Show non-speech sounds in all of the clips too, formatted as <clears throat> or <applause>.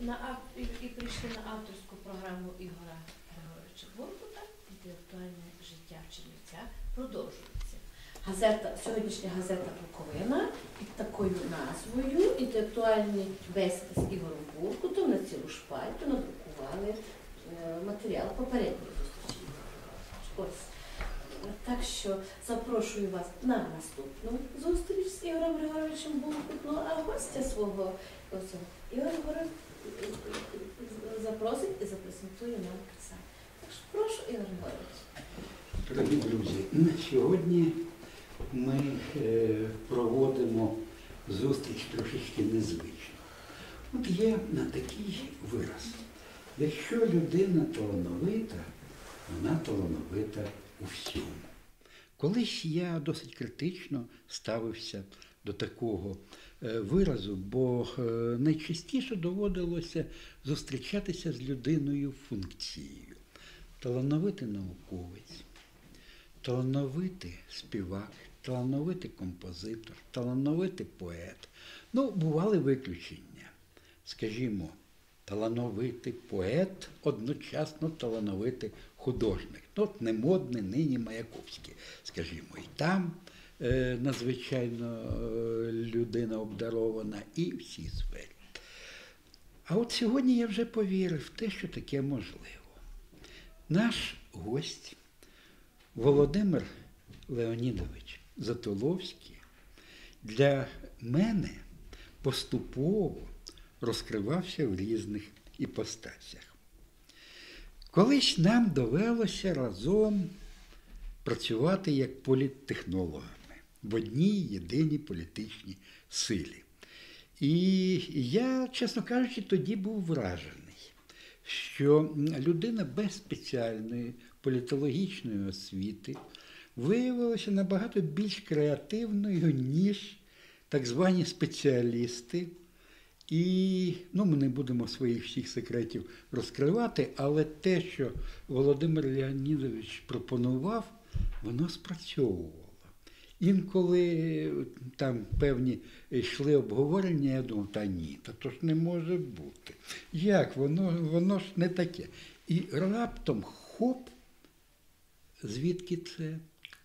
на і, і прийшли на авторську програму Ігора Григоровича Буркута «Інтелектуальне життя в продовжується. Газета, сьогоднішня газета Буковина під такою назвою Інтелектуальні бесіди з Ігорем Буркутом на цілу шпальту надрукували е, матеріал попередньої зустрічі. Ось. Так що запрошую вас на наступну зустріч з Ігорем Григоровичем Буркутом, а гостя свого ось, Ігор Григорович запросить і запрезентує нам писати. Так що прошу, Ігор Григорович. Дорогі друзі, сьогодні ми е, проводимо зустріч трошечки незвично. От є на такий вираз. Якщо людина талановита, вона талановита у всьому. Колись я досить критично ставився до такого виразу, бо е, найчастіше доводилося зустрічатися з людиною функцією. Талановитий науковець, талановитий співак, талановитий композитор, талановитий поет. Ну, бували виключення. Скажімо, талановитий поет, одночасно талановитий художник. От не модний, нині Маяковський, скажімо, і там е, надзвичайно е, людина обдарована, і в цій сфері. А от сьогодні я вже повірив в те, що таке можливо. Наш гость Володимир Леонідович Затоловський для мене поступово розкривався в різних іпостасях. Колись нам довелося разом працювати як політтехнологами в одній єдиній політичній силі. І я, чесно кажучи, тоді був вражений, що людина без спеціальної політологічної освіти виявилася набагато більш креативною, ніж так звані спеціалісти. І ну, ми не будемо своїх всіх секретів розкривати, але те, що Володимир Леонідович пропонував, воно спрацьовувало. Інколи там певні йшли обговорення, я думав, та ні, та то ж не може бути. Як? Воно, воно ж не таке. І раптом хоп, звідки це?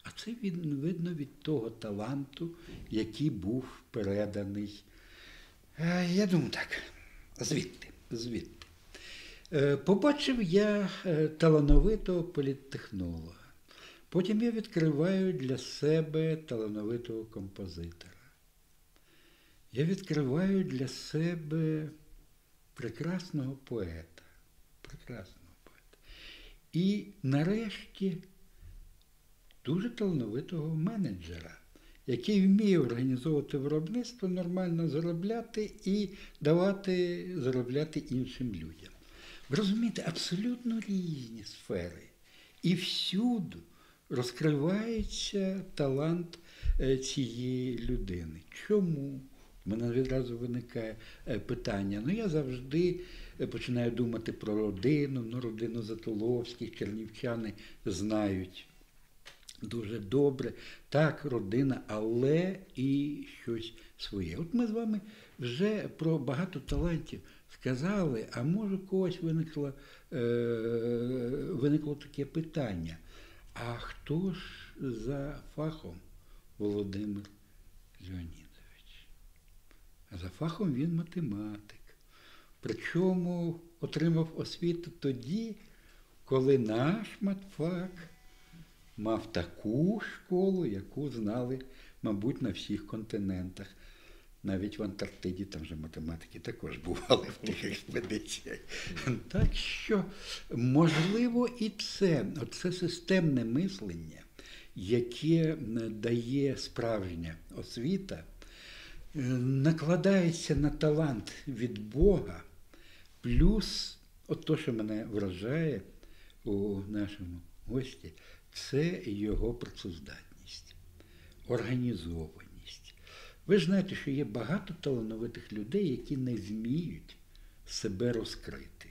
А це від, видно від того таланту, який був переданий. Е, Я думаю так, звідти, звідти. Е, Побачив я е, талановитого політтехнолога. Потім я відкриваю для себе талановитого композитора. Я відкриваю для себе прекрасного поета. Прекрасного поета. І нарешті дуже талановитого менеджера, який вміє організовувати виробництво, нормально заробляти і давати заробляти іншим людям. Ви розумієте, абсолютно різні сфери. І всюди розкривається талант е, цієї людини. Чому? У мене відразу виникає е, питання. Ну, я завжди е, починаю думати про родину, ну, родину Затуловських, чернівчани знають дуже добре. Так, родина, але і щось своє. От ми з вами вже про багато талантів сказали, а може когось виникло, е, виникло таке питання. А хто ж за фахом Володимир Леонідович? А за фахом він математик. Причому отримав освіту тоді, коли наш матфак мав таку школу, яку знали, мабуть, на всіх континентах. Навіть в Антарктиді там же математики також бували в тих експедиціях. Так що, можливо, і це, оце системне мислення, яке дає справжня освіта, накладається на талант від Бога, плюс от то, що мене вражає у нашому гості, це його працездатність, організованість. Ви знаєте, що є багато талановитих людей, які не вміють себе розкрити.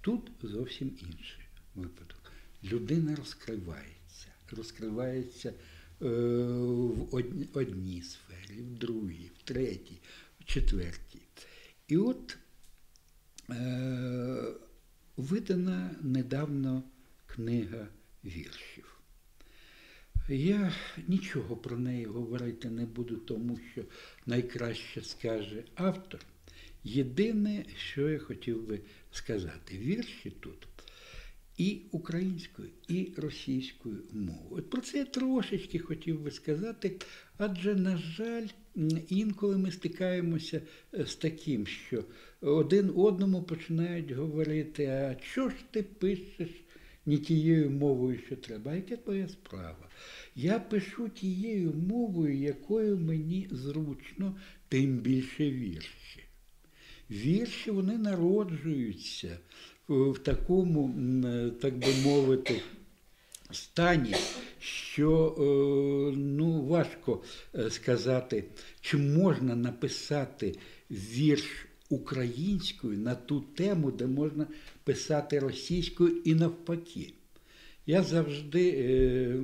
Тут зовсім інший випадок. Людина розкривається, розкривається е, в одні- одній сфері, в другій, в третій, в четвертій. І от е, видана недавно книга віршів. Я нічого про неї говорити не буду, тому що найкраще скаже автор. Єдине, що я хотів би сказати, вірші тут і українською, і російською мовою. От про це я трошечки хотів би сказати, адже, на жаль, інколи ми стикаємося е, з таким, що один одному починають говорити, а що ж ти пишеш не тією мовою, що треба, а яка твоя справа? Я пишу тією мовою, якою мені зручно, тим більше вірші. Вірші вони народжуються в такому, так би мовити, стані, що ну, важко е, сказати, чи можна написати вірш українською на ту тему, де можна писати російською і навпаки. Я завжди е,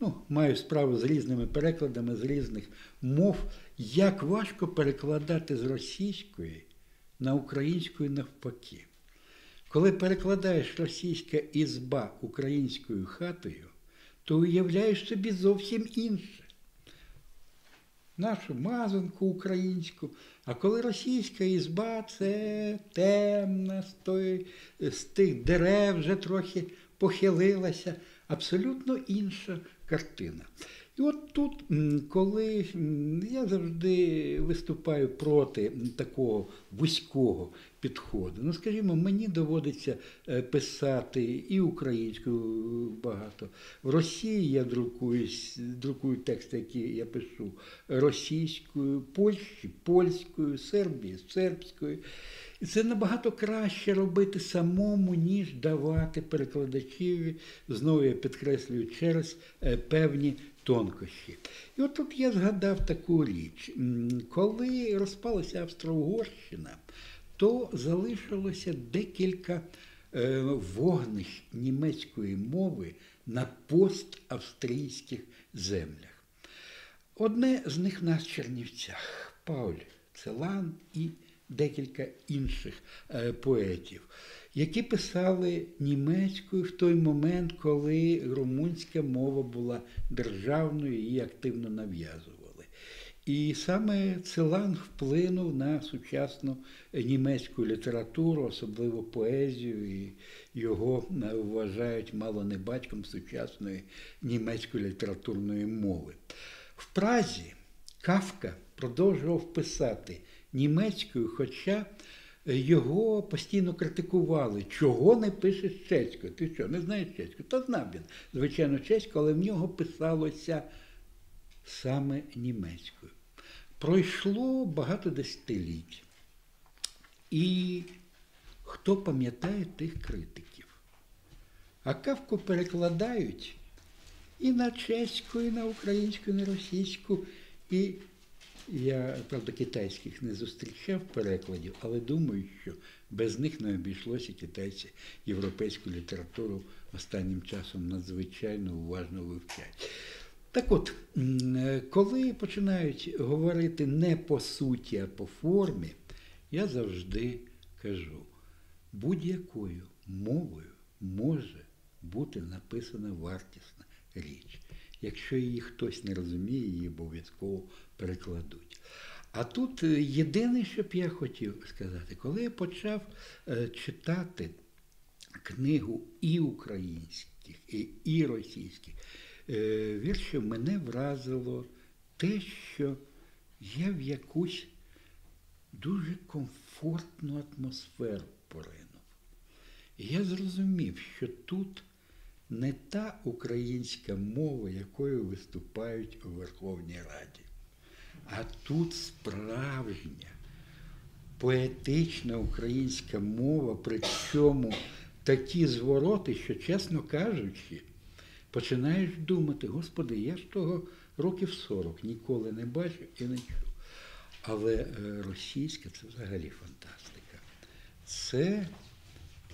ну, маю справу з різними перекладами з різних мов, як важко перекладати з російської на українську навпаки. Коли перекладаєш російська ізба українською хатою, то уявляєш собі зовсім інше. Нашу мазанку українську, а коли російська ізба це темна, з, той, з тих дерев вже трохи похилилася, абсолютно інша картина. І от тут, коли я завжди виступаю проти такого вузького підходу, ну скажімо, мені доводиться е, писати і українською багато. В Росії я друкую, друкую тексти, які я пишу російською, Польщі, польською, Сербії, сербською. І це набагато краще робити самому, ніж давати перекладачеві, знову я підкреслюю, через е, певні тонкощі. І от тут я згадав таку річ. Коли розпалася Австро-Угорщина, то залишилося декілька е, вогнищ німецької мови на поставстрійських землях. Одне з них на Чернівцях, Пауль Целан і декілька інших е, поетів які писали німецькою в той момент, коли румунська мова була державною і її активно нав'язували. І саме Целан вплинув на сучасну німецьку літературу, особливо поезію, і його вважають мало не батьком сучасної німецької літературної мови. В Празі Кавка продовжував писати німецькою, хоча його постійно критикували, чого не пишеш чеською. Ти що, не знаєш чеську? Та знав він, звичайно, чеську, але в нього писалося саме німецькою. Пройшло багато десятиліть. І хто пам'ятає тих критиків? А кавку перекладають і на чеську, і на українську, і на російську. І я, правда, китайських не зустрічав перекладів, але думаю, що без них не обійшлося китайці європейську літературу останнім часом надзвичайно уважно вивчають. Так от, коли починають говорити не по суті, а по формі, я завжди кажу, будь-якою мовою може бути написана вартісна річ. Якщо її хтось не розуміє, її обов'язково перекладуть. А тут е, єдине, що б я хотів сказати, коли я почав е, читати книгу і українських, і, російських е, віршів, мене вразило те, що я в якусь дуже комфортну атмосферу поринув. І я зрозумів, що тут не та українська мова, якою виступають у Верховній Раді, а тут справжня поетична українська мова, причому такі звороти, що, чесно кажучи, починаєш думати, Господи, я ж того років 40 ніколи не бачив і не чув. Але е, російська це взагалі фантастика. Це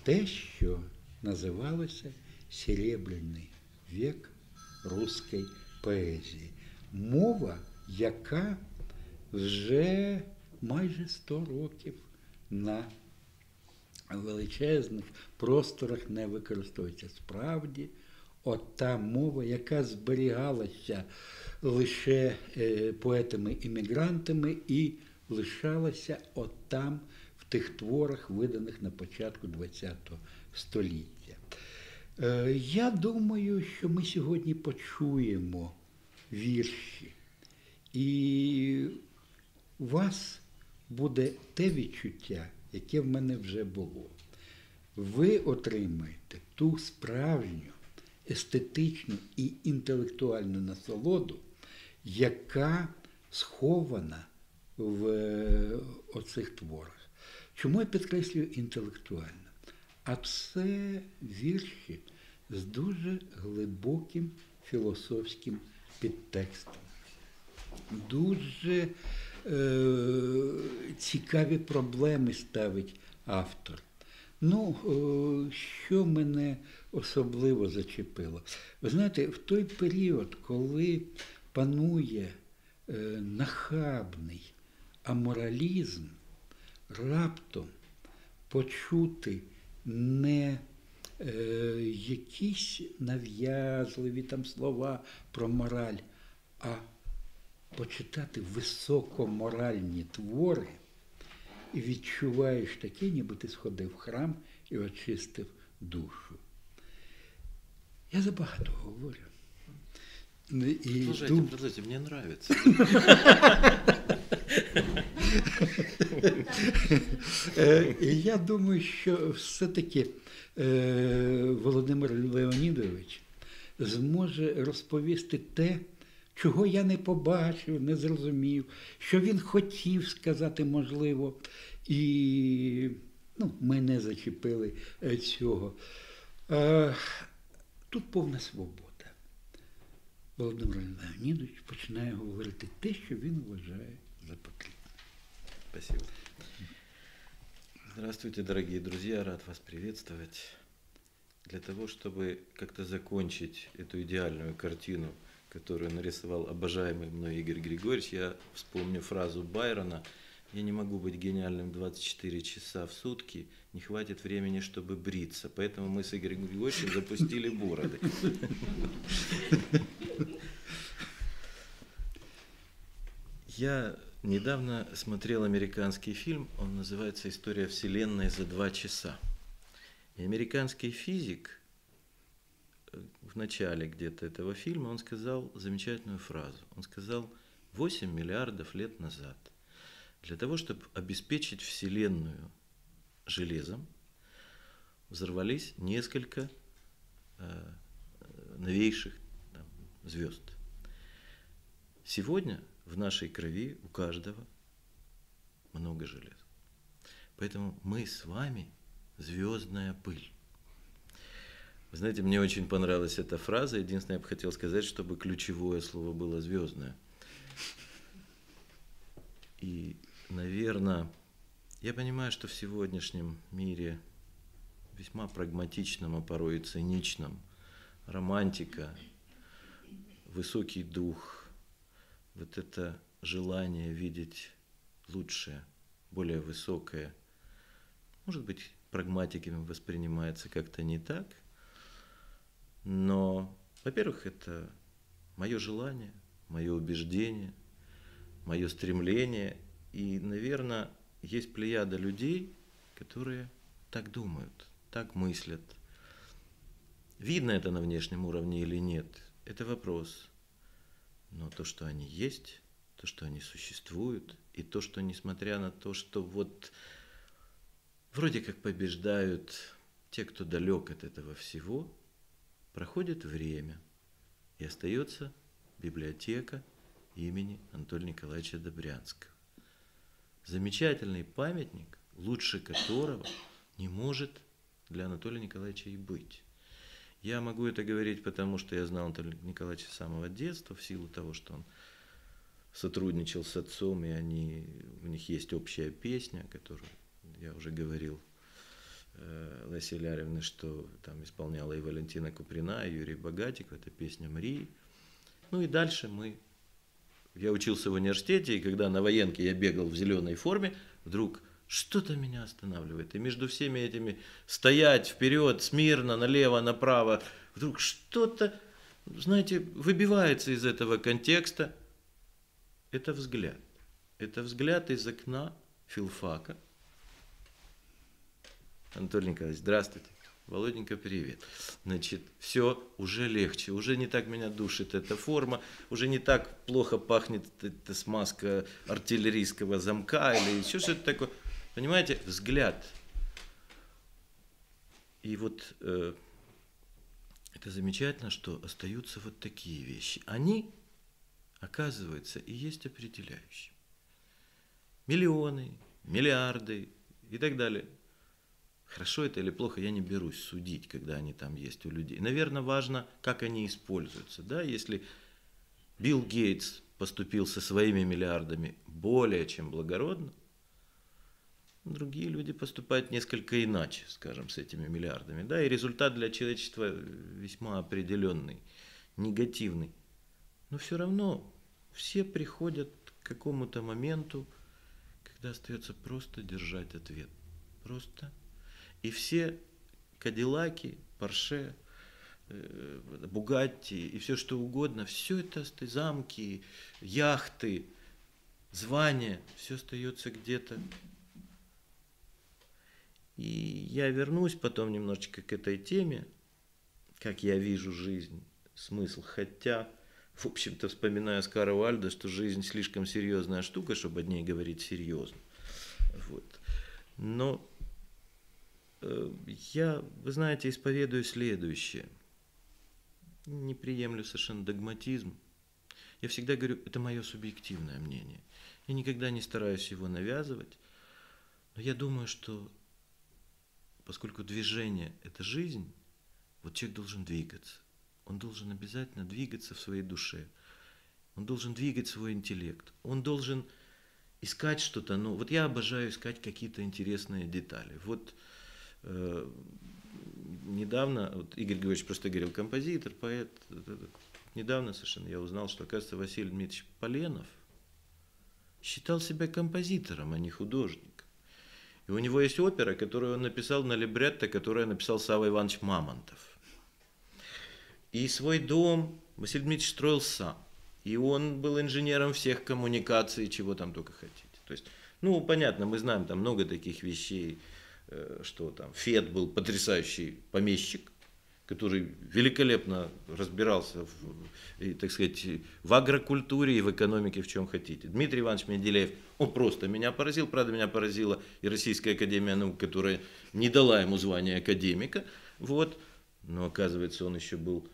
те, що називалося серебряний вік руської поезії. Мова, яка вже майже 100 років на величезних просторах не використовується. Справді, от та мова, яка зберігалася лише е, поетами-іммігрантами і лишалася от там, в тих творах, виданих на початку ХХ століття. Е, Я думаю, що ми сьогодні почуємо вірші, і у вас буде те відчуття, яке в мене вже було. Ви отримаєте ту справжню естетичну і інтелектуальну насолоду, яка схована в е, оцих творах. Чому я підкреслюю інтелектуально? А це вірші з дуже глибоким філософським підтекстом. Дуже е, цікаві проблеми ставить автор. Ну, е, що мене особливо зачепило? Ви знаєте, в той період, коли панує е, нахабний аморалізм, раптом почути не е, якісь нав'язливі там слова про мораль, а почитати високоморальні твори і відчуваєш таке, ніби ти сходив в храм і очистив душу. Я забагато говорю. І Продолжайте, дум- продолжайте, мне нравится. Е, І я думаю, що все-таки е, Володимир Леонідович зможе розповісти те, чого я не побачив, не зрозумів, що він хотів сказати, можливо, і ну, ми не зачепили е, цього. Е, Тут повна свобода. Володимир Леонідович починає говорити те, що він вважає за потрібне. Спасибо. Здравствуйте, дорогие друзья, рад вас приветствовать. Для того, чтобы как-то закончить эту идеальную картину, которую нарисовал обожаемый мной Игорь Григорьевич, я вспомню фразу Байрона «Я не могу быть гениальным 24 часа в сутки, не хватит времени, чтобы бриться». Поэтому мы с Игорем Григорьевичем запустили бороды. Я недавно смотрел американский фильм, он называется «История Вселенной за два часа». И американский физик в начале где-то этого фильма, он сказал замечательную фразу. Он сказал, 8 миллиардов лет назад для того, чтобы обеспечить Вселенную железом, взорвались несколько э, новейших там, звезд. Сегодня в нашей крови у каждого много железа. Поэтому мы с вами звездная пыль. Вы знаете, мне очень понравилась эта фраза. Единственное, я бы хотел сказать, чтобы ключевое слово было звездное. И, наверное, я понимаю, что в сегодняшнем мире весьма прагматичном, а порой и циничном, романтика, высокий дух, вот это желание видеть лучшее, более высокое, может быть, прагматиками воспринимается как-то не так, но, во-первых, это мое желание, мое убеждение, мое стремление, и, наверное, есть плеяда людей, которые так думают, так мыслят. Видно это на внешнем уровне или нет, это вопрос. Но то, что они есть, то, что они существуют, и то, что несмотря на то, что вот вроде как побеждают те, кто далек от этого всего, проходит время, и остается библиотека имени Анатолия Николаевича Добрянского. Замечательный памятник, лучше которого не может для Анатолия Николаевича и быть. Я могу это говорить, потому что я знал Анатолия Николаевича с самого детства, в силу того, что он сотрудничал с отцом, и они, у них есть общая песня, которую я уже говорил э, Лесе Ляревне, что там исполняла и Валентина Куприна, и Юрий Богатик, это песня Мрии. Ну и дальше мы... Я учился в университете, и когда на военке я бегал в зеленой форме, вдруг Что-то меня останавливает. И между всеми этими стоять вперед, смирно, налево, направо, вдруг что-то, знаете, выбивается из этого контекста. Это взгляд. Это взгляд из окна филфака. Анатолий Николаевич, здравствуйте. Володенька, привет. Значит, все уже легче, уже не так меня душит эта форма, уже не так плохо пахнет эта смазка артиллерийского замка или еще что-то такое. Понимаете, взгляд. И вот э, это замечательно, что остаются вот такие вещи. Они, оказывается, и есть определяющие. Миллионы, миллиарды и так далее – Хорошо это или плохо, я не берусь судить, когда они там есть у людей. Наверное, важно, как они используются. Да? Если Билл Гейтс поступил со своими миллиардами более чем благородно, другие люди поступают несколько иначе, скажем, с этими миллиардами. Да? И результат для человечества весьма определенный, негативный. Но все равно все приходят к какому-то моменту, когда остается просто держать ответ. Просто и все Кадиллаки, Порше, э, Бугатти и все что угодно, все это замки, яхты, звания, все остается где-то. И я вернусь потом немножечко к этой теме, как я вижу жизнь, смысл. Хотя, в общем-то, вспоминая Оскара Вальда, что жизнь слишком серьезная штука, чтобы о ней говорить серьезно. Вот. Но я, вы знаете, исповедую следующее. Не приемлю совершенно догматизм. Я всегда говорю, это мое субъективное мнение. Я никогда не стараюсь его навязывать. Но я думаю, что поскольку движение – это жизнь, вот человек должен двигаться. Он должен обязательно двигаться в своей душе. Он должен двигать свой интеллект. Он должен искать что-то. Ну, вот я обожаю искать какие-то интересные детали. Вот недавно, вот Игорь Григорьевич просто говорил, композитор, поэт, недавно совершенно я узнал, что, оказывается, Василий Дмитриевич Поленов считал себя композитором, а не художником. И у него есть опера, которую он написал на либретто, которую написал Савва Иванович Мамонтов. И свой дом Василий Дмитриевич строил сам. И он был инженером всех коммуникаций, чего там только хотите. То есть, ну, понятно, мы знаем там много таких вещей, Э, что там Фед был потрясающий помещик, который великолепно разбирался в, и, так сказать, в агрокультуре и в экономике, в чем хотите. Дмитрий Иванович Менделеев, он просто меня поразил, правда, меня поразила и Российская Академия Наук, которая не дала ему звание академика, вот, но оказывается, он еще был,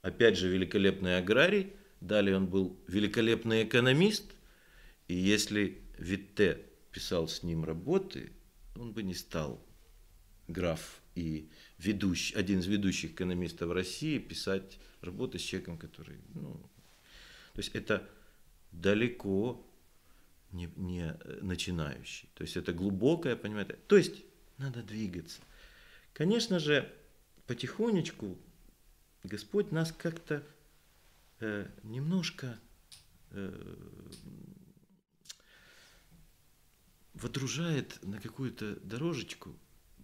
опять же, великолепный аграрий, далее он был великолепный экономист, и если Витте писал с ним работы, он бы не стал граф и ведущий, один из ведущих экономистов России писать работы с человеком, который, ну, то есть это далеко не, не начинающий. То есть это глубокое, понимаете, то есть надо двигаться. Конечно же, потихонечку Господь нас как-то э, немножко э, водружает на какую-то дорожечку,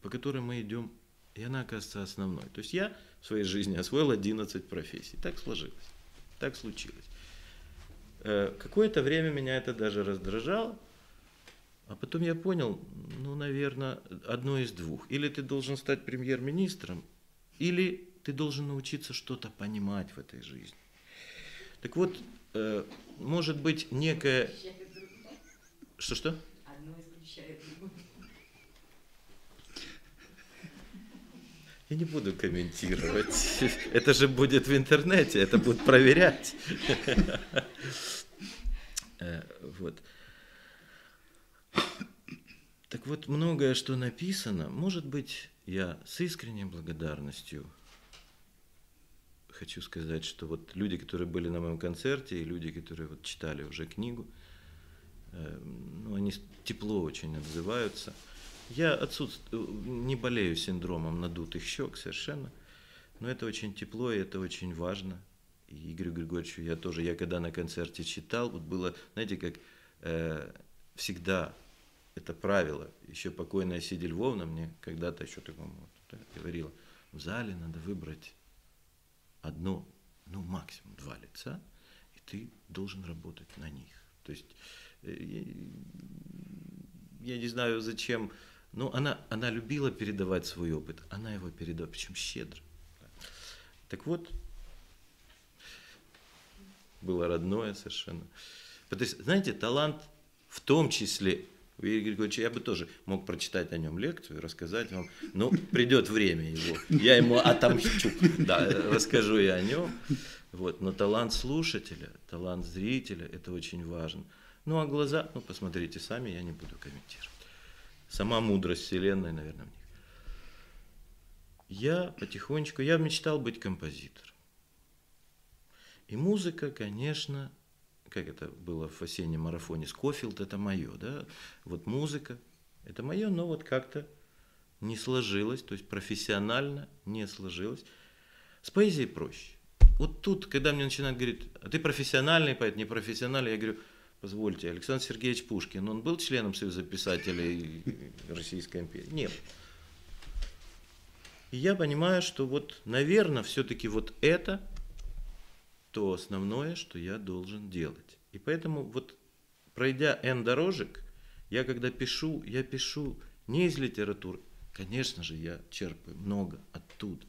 по которой мы идем, и она оказывается основной. То есть я в своей жизни освоил 11 профессий. Так сложилось, так случилось. Э, какое-то время меня это даже раздражало, а потом я понял, ну, наверное, одно из двух. Или ты должен стать премьер-министром, или ты должен научиться что-то понимать в этой жизни. Так вот, э, может быть, некая... Что-что? Я не буду комментировать. Это же будет в интернете, это будут проверять. Э, вот. Так вот, многое, что написано, может быть, я с искренней благодарностью хочу сказать, что вот люди, которые были на моем концерте, и люди, которые вот читали уже книгу, ну, они тепло очень отзываются – я отсутствую, не болею синдромом надутых щек совершенно, но это очень тепло, и это очень важно. И Игорю Григорьевичу я тоже, я когда на концерте читал, вот было, знаете, как э, всегда это правило. Еще покойная Сиди Львовна мне когда-то еще такому вот, да, говорила, в зале надо выбрать одно, ну максимум два лица, и ты должен работать на них. То есть э, я, не знаю зачем, но она, она любила передавать свой опыт, она его передала, причем щедро. Так вот, было родное совершенно. То есть, знаете, талант в том числе Игорь Григорьевич, я бы тоже мог прочитать о нем лекцию, рассказать вам, но придет время его, я ему отомщу, да, расскажу я о нем. Вот. Но талант слушателя, талант зрителя, это очень важно. Ну а глаза, ну посмотрите сами, я не буду комментировать. Сама мудрость Вселенной, наверное, в них. Я потихонечку, я мечтал быть композитором. И музыка, конечно, как это было в осеннем марафоне, Скофилд это мое, да, вот музыка, это мое, но вот как-то не сложилось, то есть профессионально не сложилось. С поэзией проще. Вот тут, когда мне начинают говорить, а ты профессиональный поэт, не профессиональный, я говорю, позвольте, Александр Сергеевич Пушкин, он был членом Союза писателей Российской империи? Нет. И я понимаю, что вот, наверное, все-таки вот это то основное, что я должен делать. И поэтому вот пройдя N дорожек, я когда пишу, я пишу не из литературы. Конечно же, я черпаю много оттуда.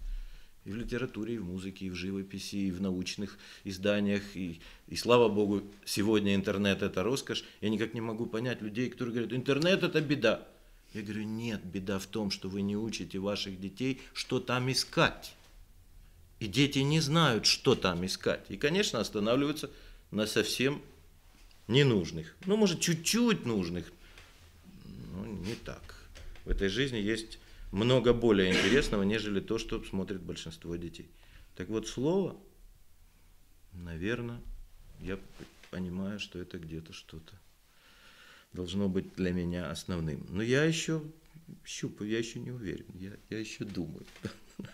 И в литературе, и в музыке, и в живописи, и в научных изданиях. И, и слава богу, сегодня интернет это роскошь. Я никак не могу понять людей, которые говорят, интернет это беда. Я говорю, нет, беда в том, что вы не учите ваших детей, что там искать. И дети не знают, что там искать. И, конечно, останавливаются на совсем ненужных. Ну, может, чуть-чуть нужных. Но не так. В этой жизни есть много более интересного, нежели то, что смотрит большинство детей. Так вот, слово, наверное, я понимаю, что это где-то что-то должно быть для меня основным. Но я еще щупаю, я еще не уверен, я, я еще думаю. <laughs>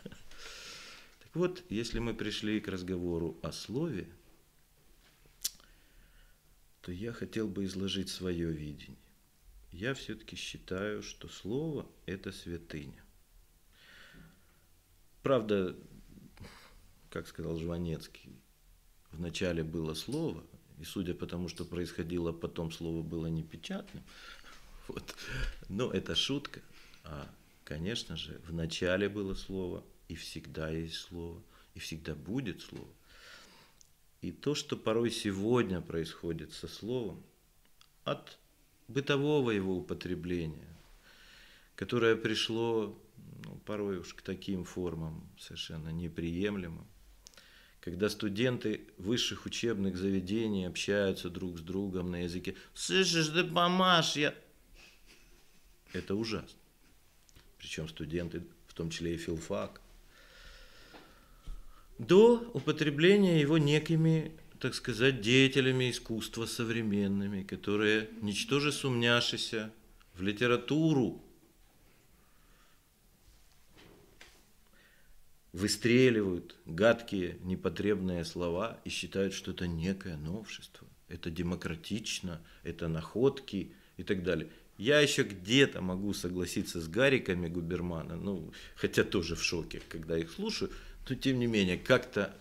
Вот, если мы пришли к разговору о слове, то я хотел бы изложить свое видение. Я все-таки считаю, что слово – это святыня. Правда, как сказал Жванецкий, вначале было слово, и судя по тому, что происходило потом, слово было непечатным. <laughs> Вот. Но это шутка. А, конечно же, вначале было слово, и всегда есть Слово, и всегда будет Слово. И то, что порой сегодня происходит со Словом, от бытового его употребления, которое пришло ну, порой уж к таким формам совершенно неприемлемым, когда студенты высших учебных заведений общаются друг с другом на языке. «Слышишь, да помашь я...» Это ужасно. Причем студенты, в том числе и филфак, до употребления его некими, так сказать, деятелями искусства современными, которые, ничтоже сумняшися в литературу, выстреливают гадкие непотребные слова и считают, что это некое новшество, это демократично, это находки и так далее. Я еще где-то могу согласиться с Гариками Губермана, ну, хотя тоже в шоке, когда их слушаю, то тем не менее, как-то...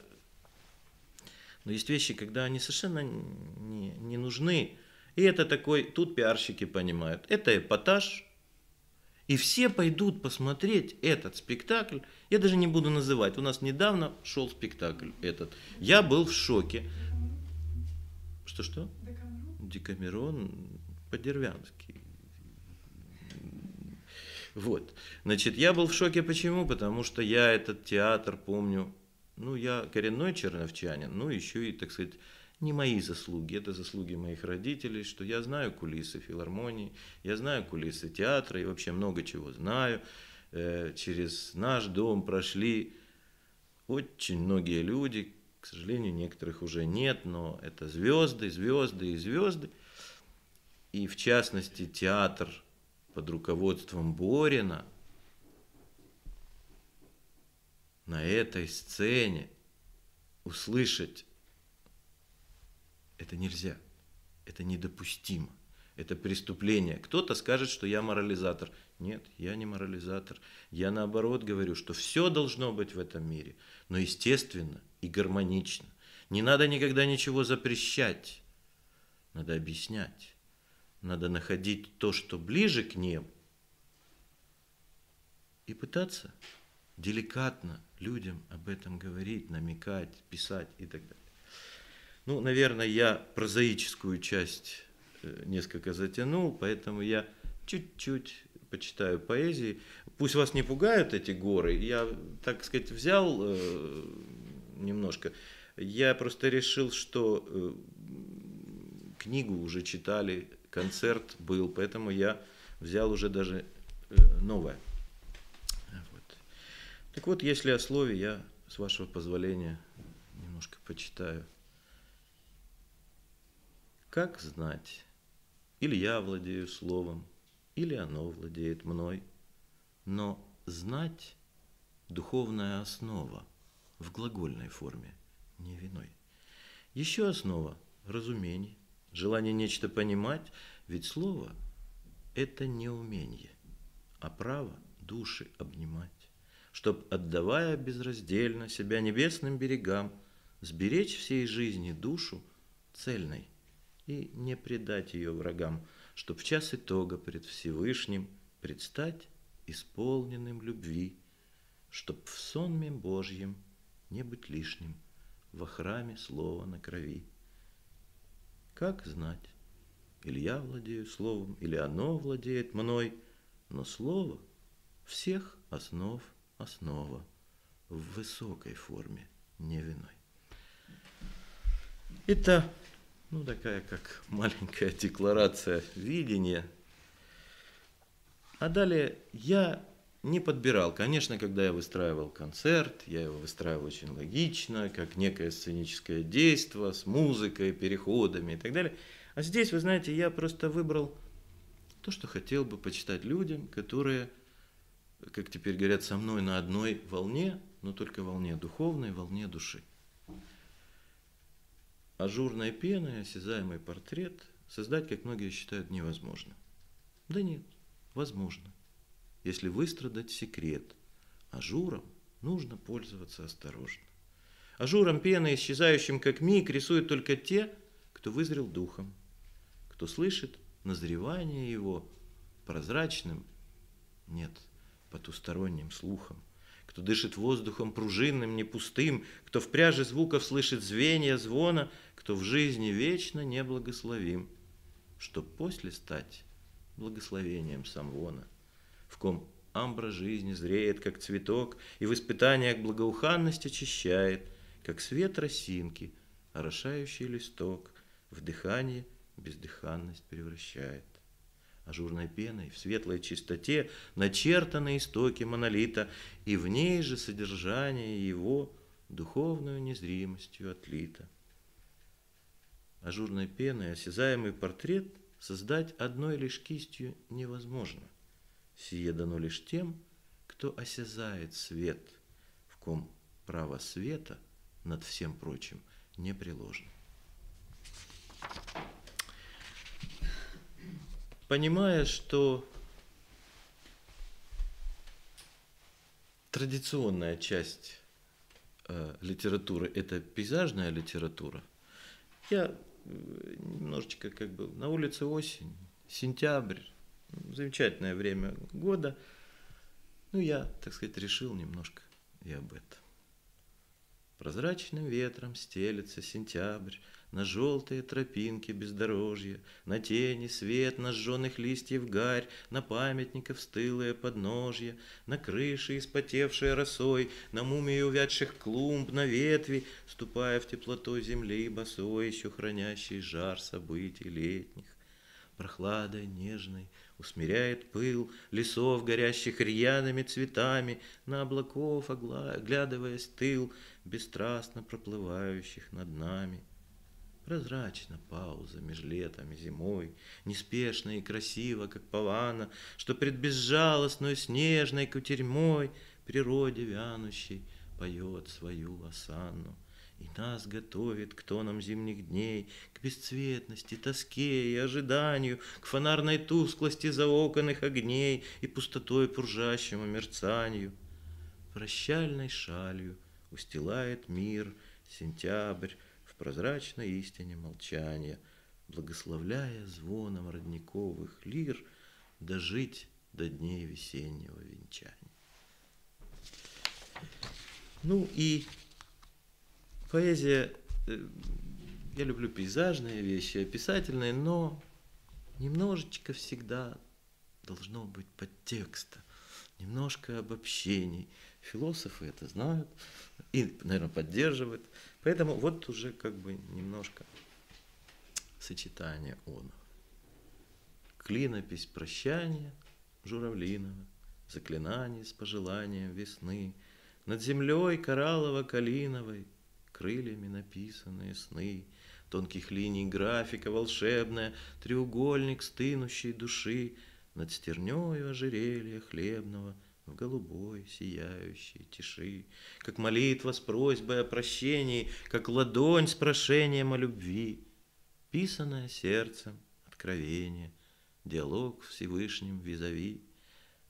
Но есть вещи, когда они совершенно не, не нужны. И это такой, тут пиарщики понимают, это эпатаж, и все пойдут посмотреть этот спектакль. Я даже не буду называть. У нас недавно шел спектакль этот. Я был в шоке. Что-что? Декамерон. Декамерон по-дервянски. Вот. Значит, я был в шоке почему? Потому что я этот театр помню, ну, я коренной черновчанин, ну, еще и, так сказать, не мои заслуги, это заслуги моих родителей, что я знаю кулисы филармонии, я знаю кулисы театра и вообще много чего знаю. Э, через наш дом прошли очень многие люди, к сожалению, некоторых уже нет, но это звезды, звезды и звезды. И в частности театр под руководством Борина на этой сцене услышать это нельзя, это недопустимо. Это преступление. Кто-то скажет, что я морализатор. Нет, я не морализатор. Я наоборот говорю, что все должно быть в этом мире, но естественно и гармонично. Не надо никогда ничего запрещать. Надо объяснять. Надо находить то, что ближе к небу, и пытаться деликатно людям об этом говорить, намекать, писать и так далее. Ну, наверное, я прозаическую часть э, несколько затянул, поэтому я чуть-чуть почитаю поэзии. Пусть вас не пугают эти горы, я, так сказать, взял э, немножко. Я просто решил, что э, книгу уже читали, концерт был, поэтому я взял уже даже э, новое. Так вот, если о слове, я, с вашего позволения, немножко почитаю. Как знать, или я владею словом, или оно владеет мной, но знать – духовная основа в глагольной форме, не виной. Еще основа – разумение, желание нечто понимать, ведь слово – это не умение, а право души обнимать, чтоб, отдавая безраздельно себя небесным берегам, сберечь всей жизни душу цельной и не предать ее врагам, чтоб в час итога пред Всевышним предстать исполненным любви, чтоб в сонме Божьем не быть лишним во храме слова на крови. Как знать, или я владею словом, или оно владеет мной, но слово всех основ основа в высокой форме, не виной. Это ну, такая как маленькая декларация видения. А далее я не подбирал. Конечно, когда я выстраивал концерт, я его выстраивал очень логично, как некое сценическое действие с музыкой, переходами и так далее. А здесь, вы знаете, я просто выбрал то, что хотел бы почитать людям, которые, как теперь говорят, со мной на одной волне, но только волне духовной, волне души ажурной пеной осязаемый портрет создать, как многие считают, невозможно. Да нет, возможно. Если выстрадать секрет, ажуром нужно пользоваться осторожно. Ажуром пены, исчезающим как миг, рисуют только те, кто вызрел духом, кто слышит назревание его прозрачным, нет, потусторонним слухом кто дышит воздухом пружинным, не пустым, кто в пряже звуков слышит звенья звона, кто в жизни вечно неблагословим, чтоб после стать благословением самвона, в ком амбра жизни зреет, как цветок, и в испытаниях благоуханность очищает, как свет росинки, орошающий листок, в дыхание бездыханность превращает ажурной пеной, в светлой чистоте начертаны истоки монолита, и в ней же содержание его духовную незримостью отлито. Ажурной пеной осязаемый портрет создать одной лишь кистью невозможно. Сие дано лишь тем, кто осязает свет, в ком право света над всем прочим не приложено. Понимая, что традиционная часть э, литературы – это пейзажная литература, я э, немножечко как бы на улице осень, сентябрь, замечательное время года, ну, я, так сказать, решил немножко и об этом. Прозрачным ветром стелется сентябрь, на желтые тропинки бездорожья, На тени свет, на сжженных листьев гарь, На памятников стылые подножья, На крыши, испотевшие росой, На мумии увядших клумб, на ветви, Ступая в теплоту земли босой, Еще хранящий жар событий летних. Прохладой нежной усмиряет пыл Лесов, горящих рьяными цветами, На облаков, оглядываясь тыл, Бесстрастно проплывающих над нами — Прозрачна пауза меж летом и зимой, Неспешно и красиво, как павана, Что пред безжалостной снежной кутерьмой Природе вянущей поет свою осанну. И нас готовит к тонам зимних дней, К бесцветности, тоске и ожиданию, К фонарной тусклости заоконных огней И пустотой пуржащему мерцанию. Прощальной шалью устилает мир Сентябрь прозрачной истине молчания, Благословляя звоном родниковых лир Дожить до дней весеннего венчания. Ну и поэзия, э, я люблю пейзажные вещи, описательные, но немножечко всегда должно быть подтекста, немножко обобщений. Философы это знают и, наверное, поддерживают. Поэтому вот уже как бы немножко сочетание он. Клинопись прощания Журавлинова, заклинание с пожеланием весны – над землей кораллово-калиновой Крыльями написанные сны, Тонких линий графика волшебная, Треугольник стынущей души, Над стернёю ожерелья хлебного Голубой сияющей тиши, Как молитва с просьбой о прощении, Как ладонь с прошением о любви, Писанное сердцем откровение, Диалог Всевышним визави —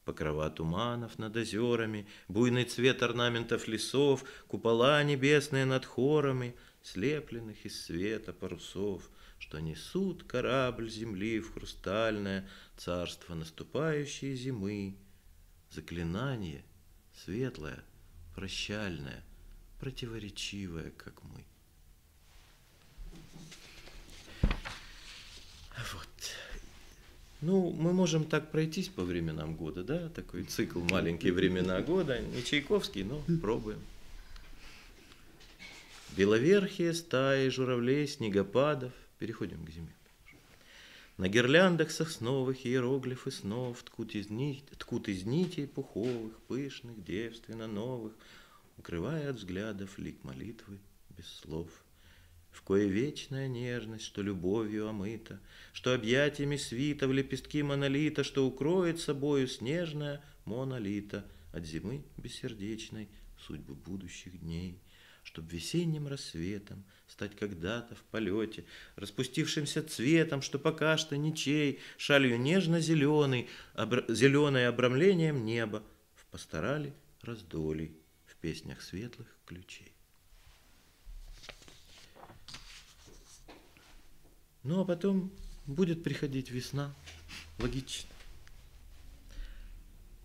Покрова туманов над озерами, буйный цвет орнаментов лесов, купола небесные над хорами, слепленных из света парусов, что несут корабль земли в хрустальное царство наступающей зимы. Заклинание светлое, прощальное, противоречивое, как мы. Вот. Ну, мы можем так пройтись по временам года, да, такой цикл «Маленькие времена года», не Чайковский, но пробуем. Беловерхие стаи журавлей, снегопадов. Переходим к зиме. На гирляндах сосновых иероглифы снов ткут из, нить, ткут из нитей пуховых, пышных, девственно новых, укрывая от взглядов лик молитвы без слов. В кое вечная нежность, что любовью омыта, что объятиями свита в лепестки монолита, что укроет собою снежная монолита от зимы бессердечной судьбы будущих дней, чтоб весенним рассветом стать когда-то в полете, распустившимся цветом, что пока что ничей, шалью нежно-зеленый, обр... зеленое обрамлением неба, в пасторали раздолей, в песнях светлых ключей. Ну, а потом будет приходить весна. Логично.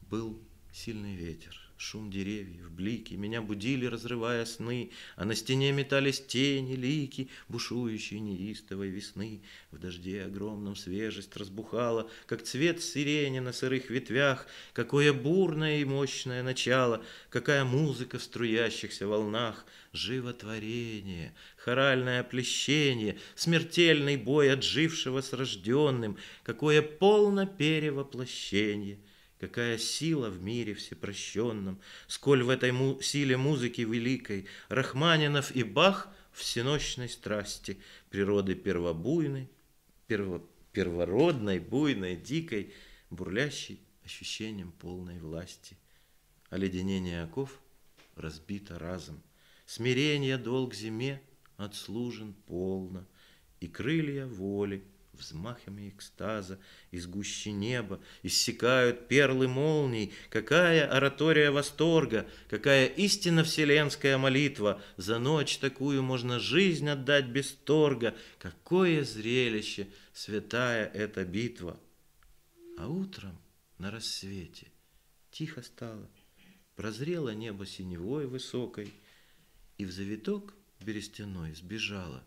Был сильный ветер шум деревьев, блики. Меня будили, разрывая сны, А на стене метались тени, лики, Бушующей неистовой весны. В дожде огромном свежесть разбухала, Как цвет сирени на сырых ветвях, Какое бурное и мощное начало, Какая музыка в струящихся волнах, Животворение, хоральное оплещение, Смертельный бой отжившего с рожденным, Какое полно перевоплощение — Какая сила в мире всепрощенном, Сколь в этой му силе музыки великой Рахманинов и Бах всенощной страсти Природы первобуйной, перво, первородной, буйной, дикой, Бурлящей ощущением полной власти. Оледенение оков разбито разом, Смирение долг зиме отслужен полно, И крылья воли — взмахами экстаза из гущи неба иссякают перлы молний. Какая оратория восторга, какая истинно вселенская молитва. За ночь такую можно жизнь отдать без торга. Какое зрелище, святая эта битва. А утром на рассвете тихо стало, прозрело небо синевой высокой, и в завиток берестяной сбежало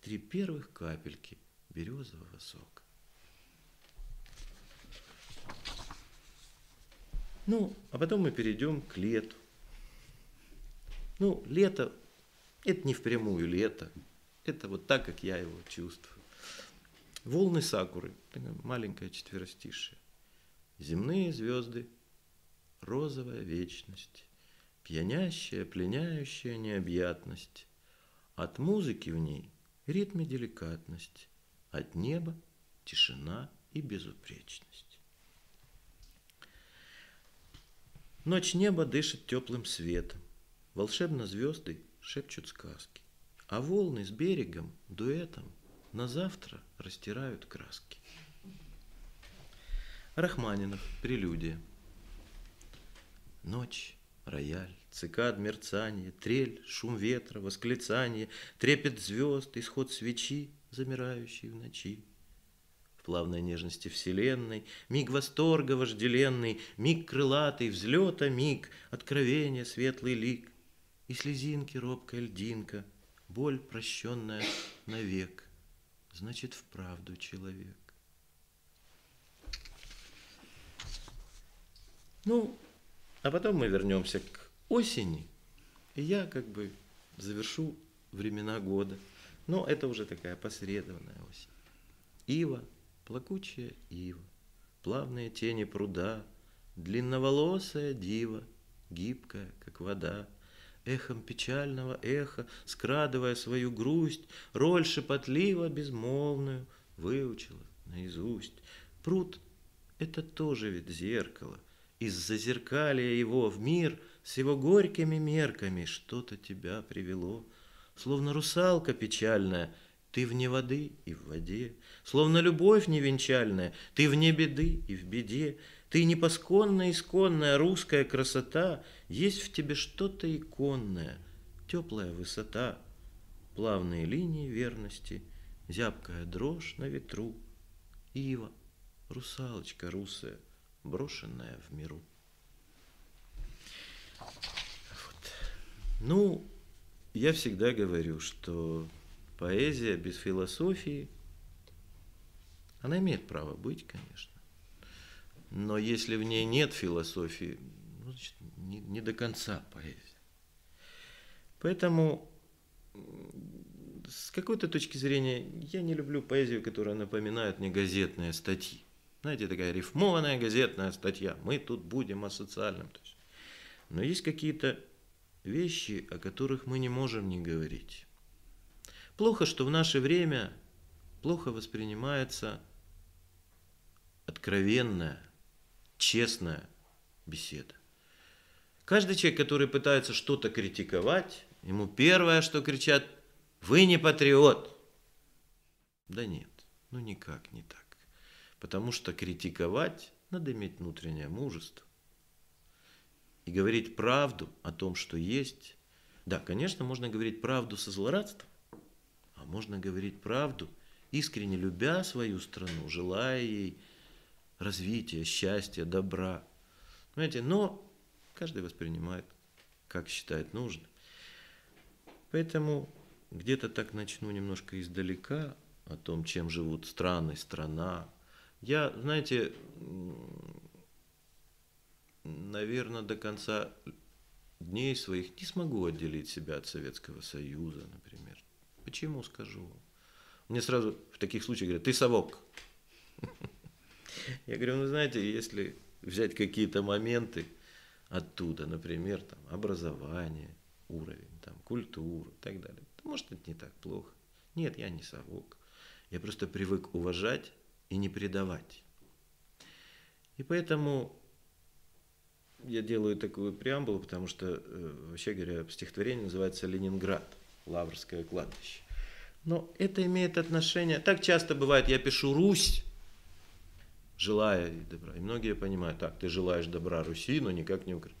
три первых капельки – березового сока. Ну, а потом мы перейдем к лету. Ну, лето – это не впрямую лето. Это вот так, как я его чувствую. Волны сакуры, маленькая четверостишие. Земные звезды, розовая вечность, пьянящая, пленяющая необъятность. От музыки в ней ритме деликатность, от неба тишина и безупречность. Ночь неба дышит теплым светом, волшебно звезды шепчут сказки. а волны с берегом дуэтом на завтра растирают краски. Рахманинов, прелюдия. Ночь, рояль, цикад, мерцание, трель, шум ветра, восклицание, трепет звезд, исход свечи, замирающей в ночи. В плавной нежности вселенной, миг восторга вожделенный, миг крылатый, взлета миг, откровения светлый лик, и слезинки робкая льдинка, боль прощенная навек, значит, вправду человек. Ну, а потом мы вернемся к осени, и я как бы завершу времена года. Но это уже такая посредованная осень. Ива, плакучая ива, плавные тени пруда, длинноволосая дива, гибкая, как вода, эхом печального эха, скрадывая свою грусть, роль шепотливо безмолвную выучила наизусть. Пруд — это тоже ведь зеркало — из зазеркалия его в мир с его горькими мерками что-то тебя привело. Словно русалка печальная, ты вне воды и в воде, Словно любовь невенчальная, ты вне беды и в беде, Ты непосконная исконная русская красота, Есть в тебе что-то иконное, теплая высота, Плавные линии верности, зябкая дрожь на ветру, Ива, русалочка русая — брошенная в миру. Вот. Ну, я всегда говорю, что поэзия без философии, она имеет право быть, конечно. Но если в ней нет философии, ну, значит, не, не до конца поэзия. Поэтому с какой-то точки зрения я не люблю поэзию, которая напоминает мне газетные статьи. Знаете, такая рифмованная газетная статья. Мы тут будем о социальном. Но есть какие-то вещи, о которых мы не можем не говорить. Плохо, что в наше время плохо воспринимается откровенная, честная беседа. Каждый человек, который пытается что-то критиковать, ему первое, что кричат, вы не патриот. Да нет, ну никак не так. Потому что критиковать надо иметь внутреннее мужество. И говорить правду о том, что есть. Да, конечно, можно говорить правду со злорадством, а можно говорить правду, искренне любя свою страну, желая ей развития, счастья, добра. Понимаете, но каждый воспринимает, как считает нужным. Поэтому где-то так начну немножко издалека о том, чем живут страны, страна, я, знаете, наверное, до конца дней своих не смогу отделить себя от Советского Союза, например. Почему, скажу Мне сразу в таких случаях говорят, ты совок. <laughs> Я говорю, ну, знаете, если взять какие-то моменты оттуда, например, там, образование, уровень, там, культуру и так далее, то, может, это не так плохо. Нет, я не совок. Я просто привык уважать и не предавать. И поэтому я делаю такую преамбулу, потому что, э, вообще говоря, стихотворение называется «Ленинград. Лаврское кладбище». Но это имеет отношение... Так часто бывает, я пишу «Русь», желая добра. И многие понимают, так, ты желаешь добра Руси, но никак не Украине.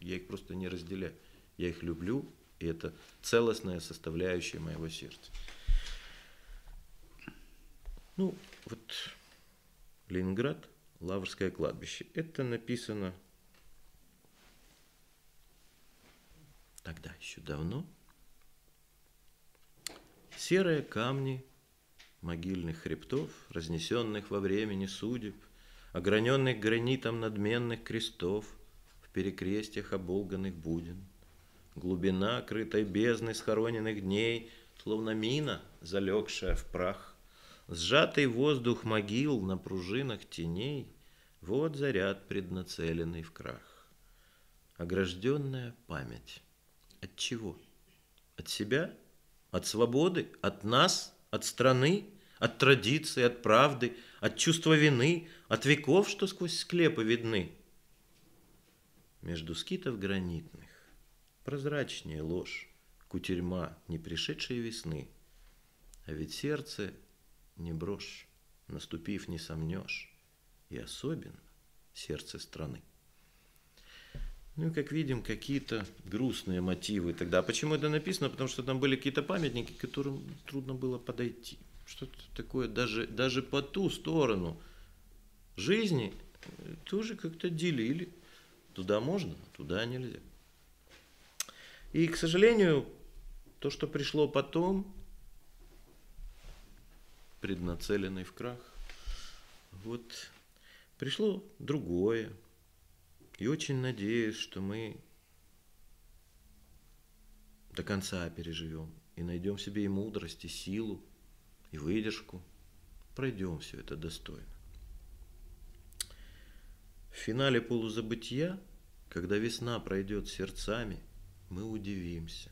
Я их просто не разделяю. Я их люблю, и это целостная составляющая моего сердца. Ну, вот Ленинград, Лаврское кладбище. Это написано тогда еще давно. Серые камни могильных хребтов, разнесенных во времени судеб, ограненных гранитом надменных крестов, в перекрестьях оболганных будин. Глубина крытой бездны схороненных дней, словно мина, залегшая в прах. Сжатый воздух могил на пружинах теней, Вот заряд, преднацеленный в крах. Огражденная память. От чего? От себя? От свободы? От нас? От страны? От традиции? От правды? От чувства вины? От веков, что сквозь склепы видны? Между скитов гранитных Прозрачнее ложь, кутерьма не пришедшей весны, а ведь сердце не брошь, наступив не сомнешь, и особенно сердце страны. Ну и, как видим, какие-то грустные мотивы тогда. А почему это написано? Потому что там были какие-то памятники, к которым трудно было подойти. Что-то такое даже, даже по ту сторону жизни э, тоже как-то делили. Туда можно, а туда нельзя. И, к сожалению, то, что пришло потом, преднацеленный в крах, вот пришло другое. И очень надеюсь, что мы до конца переживем и найдем себе и мудрость, и силу, и выдержку. Пройдем все это достойно. В финале полузабытия, когда весна пройдет сердцами, мы удивимся,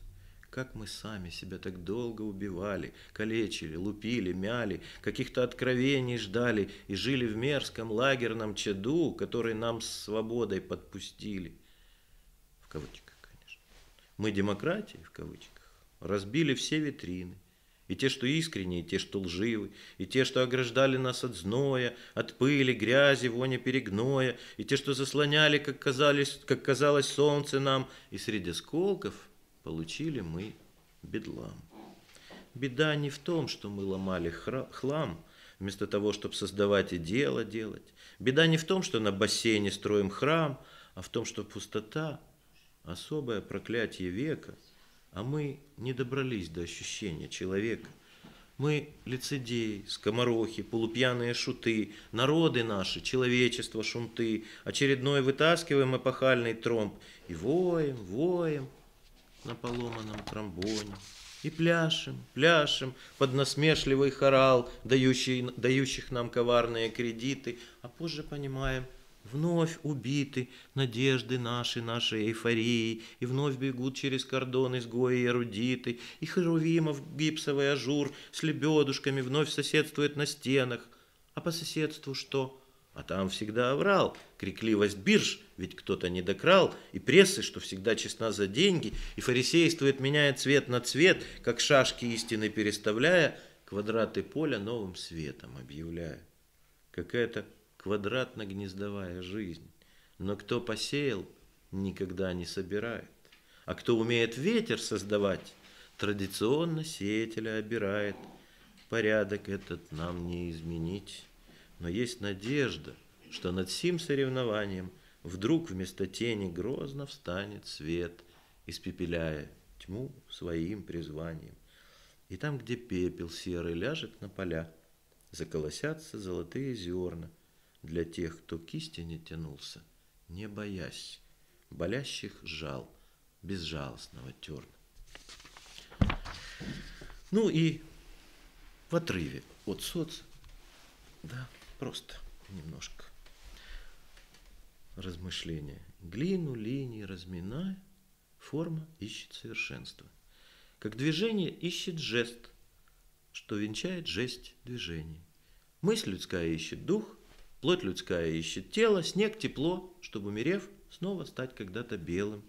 как мы сами себя так долго убивали, калечили, лупили, мяли, каких-то откровений ждали и жили в мерзком лагерном чаду, который нам с свободой подпустили. В кавычках, конечно. Мы демократии, в кавычках, разбили все витрины, и те, что искренние, и те, что лживы, и те, что ограждали нас от зноя, от пыли, грязи, вони перегноя, и те, что заслоняли, как, казались, как казалось, солнце нам, и среди осколков получили мы бедлам. Беда не в том, что мы ломали хлам, вместо того, чтобы создавать и дело делать. Беда не в том, что на бассейне строим храм, а в том, что пустота – особое проклятие века – а мы не добрались до ощущения человека. Мы лицедеи, скоморохи, полупьяные шуты, народы наши, человечество, шунты, очередной вытаскиваем эпохальный тромб и воем, воем на поломанном тромбоне. И пляшем, пляшем под насмешливый хорал, дающий, дающих нам коварные кредиты, а позже понимаем – Вновь убиты надежды наши, нашей эйфории, и вновь бегут через кордон изгои и эрудиты, и Херувимов гипсовый ажур с лебедушками вновь соседствует на стенах. А по соседству что? А там всегда аврал, крикливость бирж, ведь кто-то не докрал, и прессы, что всегда честна за деньги, и фарисействует, меняя цвет на цвет, как шашки истины переставляя, квадраты поля новым светом объявляя. Какая-то квадратно-гнездовая жизнь. Но кто посеял, никогда не собирает. А кто умеет ветер создавать, традиционно сеятеля обирает. Порядок этот нам не изменить. Но есть надежда, что над сим соревнованием вдруг вместо тени грозно встанет свет, испепеляя тьму своим призванием. И там, где пепел серый ляжет на поля, заколосятся золотые зерна – для тех, кто к истине тянулся, не боясь болящих жал, безжалостного терна. Ну и в отрыве от соц, да, просто немножко размышления. Глину, линии разминая, форма ищет совершенство. Как движение ищет жест, что венчает жесть движения. Мысль людская ищет дух, Плоть людская ищет тело, снег, тепло, чтобы, умерев, снова стать когда-то белым.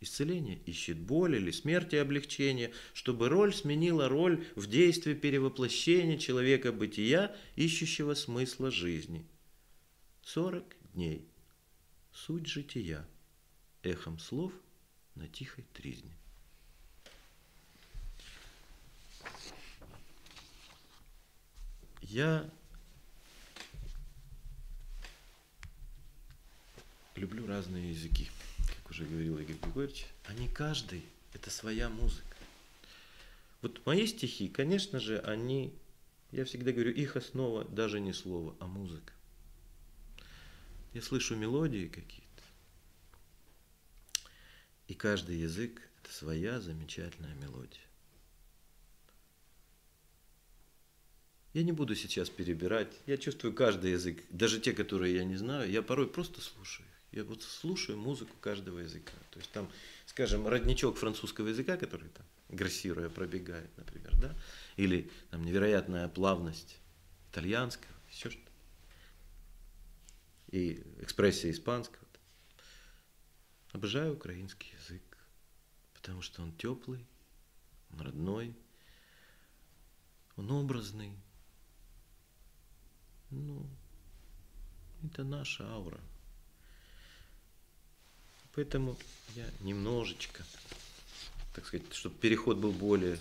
Исцеление ищет боль или смерть и облегчение, чтобы роль сменила роль в действии перевоплощения человека бытия, ищущего смысла жизни. Сорок дней. Суть жития. Эхом слов на тихой тризне. Я люблю разные языки, как уже говорил Игорь Григорьевич. Они каждый – это своя музыка. Вот мои стихи, конечно же, они, я всегда говорю, их основа даже не слово, а музыка. Я слышу мелодии какие-то. И каждый язык – это своя замечательная мелодия. Я не буду сейчас перебирать. Я чувствую каждый язык, даже те, которые я не знаю. Я порой просто слушаю. Я вот слушаю музыку каждого языка. То есть там, скажем, родничок французского языка, который там грассируя пробегает, например, да, или там невероятная плавность итальянского, еще что-то. И экспрессия испанского. Обожаю украинский язык, потому что он теплый, родной, он образный. Ну, это наша аура. Поэтому я немножечко, так сказать, чтобы переход был более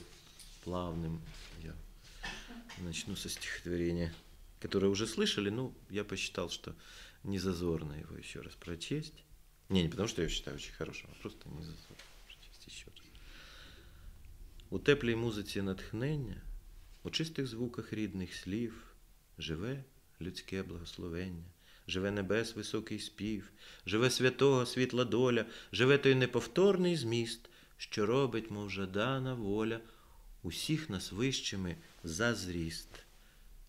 плавным, я начну со стихотворения, которое уже слышали, но я посчитал, что не зазорно его еще раз прочесть. Не, не потому что я его считаю очень хорошим, а просто не зазорно прочесть еще раз. У теплій музиці натхнення, у чистих звуках рідних слів живе людське благословення, живе небес високий спів, живе святого світла доля, живе той неповторний зміст, що робить, мов жадана воля, усіх нас вищими за зріст.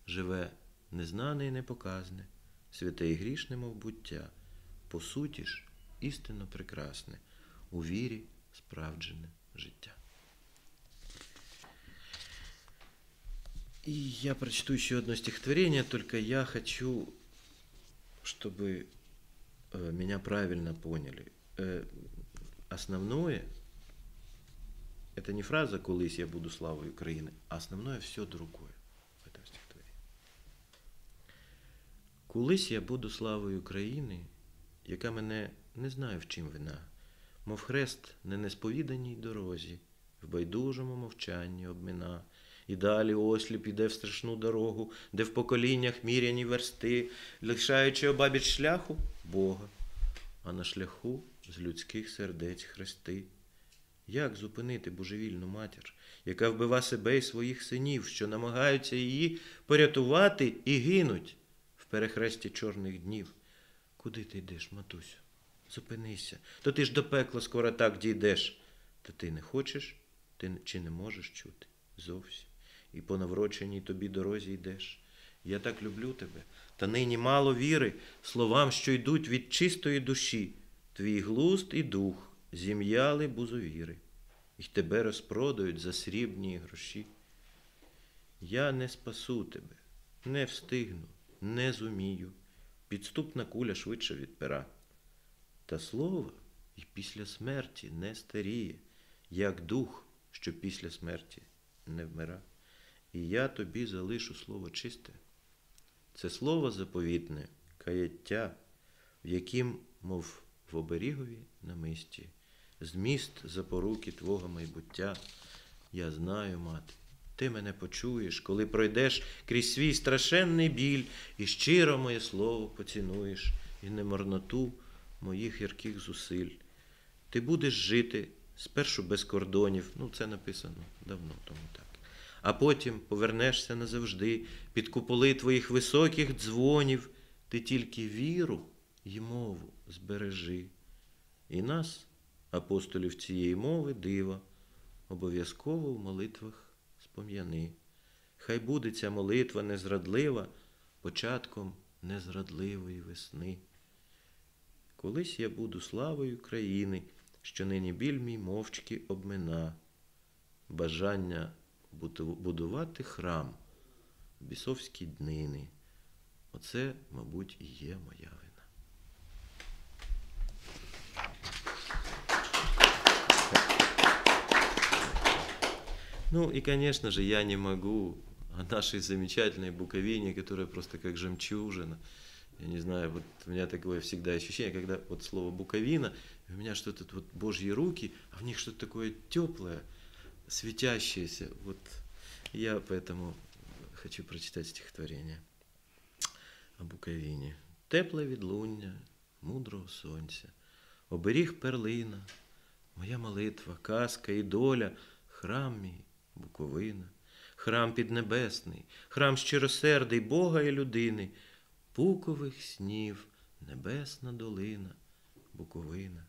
Живе незнане і непоказне, святе і грішне, мов буття, по суті ж істинно прекрасне, у вірі справджене життя. И я прочту еще одно стихотворение, только я хочу, чтобы э, меня правильно поняли. Э, основное – это не фраза «колись я буду славой Украины», а основное все другое Колись я буду славою України, яка мене не знаю, в чим вина, мов хрест на несповіданій дорозі, в байдужому мовчанні обмина. І далі осліп іде в страшну дорогу, де в поколіннях міряні версти, лишаючи обабіч шляху Бога, а на шляху з людських сердець хрести. Як зупинити божевільну матір, яка вбива себе і своїх синів, що намагаються її порятувати і гинуть перехресті чорних днів? Куди ти йдеш, матусю? Зупинися, то ти ж до пекла скоро так дійдеш. Та ти не хочеш, ти чи не можеш чути зовсім і по навроченій тобі дорозі йдеш. Я так люблю тебе, та нині мало віри словам, що йдуть від чистої душі. Твій глузд і дух зім'яли бузовіри, і тебе розпродають за срібні гроші. Я не спасу тебе, не встигну, не зумію. Підступна куля швидше від пера. Та слово і після смерті не старіє, як дух, що після смерті не вмира і я тобі залишу слово чисте. Це слово заповітне, каяття, в яким, мов в оберігові намисті, зміст запоруки Твого майбуття. Я знаю, мати, ти мене почуєш, коли пройдеш крізь свій страшенний біль, і щиро моє слово поцінуєш, і немарноту моїх гірких зусиль. Ти будеш жити спершу без кордонів, ну це написано давно тому так а потім повернешся назавжди під куполи твоїх високих дзвонів, ти тільки віру й мову збережи. І нас, апостолів цієї мови, дива, обов'язково в молитвах спом'яни. Хай буде ця молитва незрадлива початком незрадливої весни. Колись я буду славою країни, що нині біль мій мовчки обмина, бажання будувати храм бісовські днини. Оце, мабуть, і є моя Ну и, конечно же, я не могу о нашей замечательной Буковине, которая просто как жемчужина. Я не знаю, вот у меня такое всегда ощущение, когда вот слово Буковина, у меня что-то вот Божьи руки, а в них что-то такое теплое – светящиеся. Вот я поэтому хочу прочитать стихотворение о Буковині. Тепле відлуння, мудрого сонця, оберіг перлина, моя молитва, казка і доля, храм мій, Буковина, храм піднебесний, храм щиросердий Бога і людини, пукових снів, небесна долина, Буковина.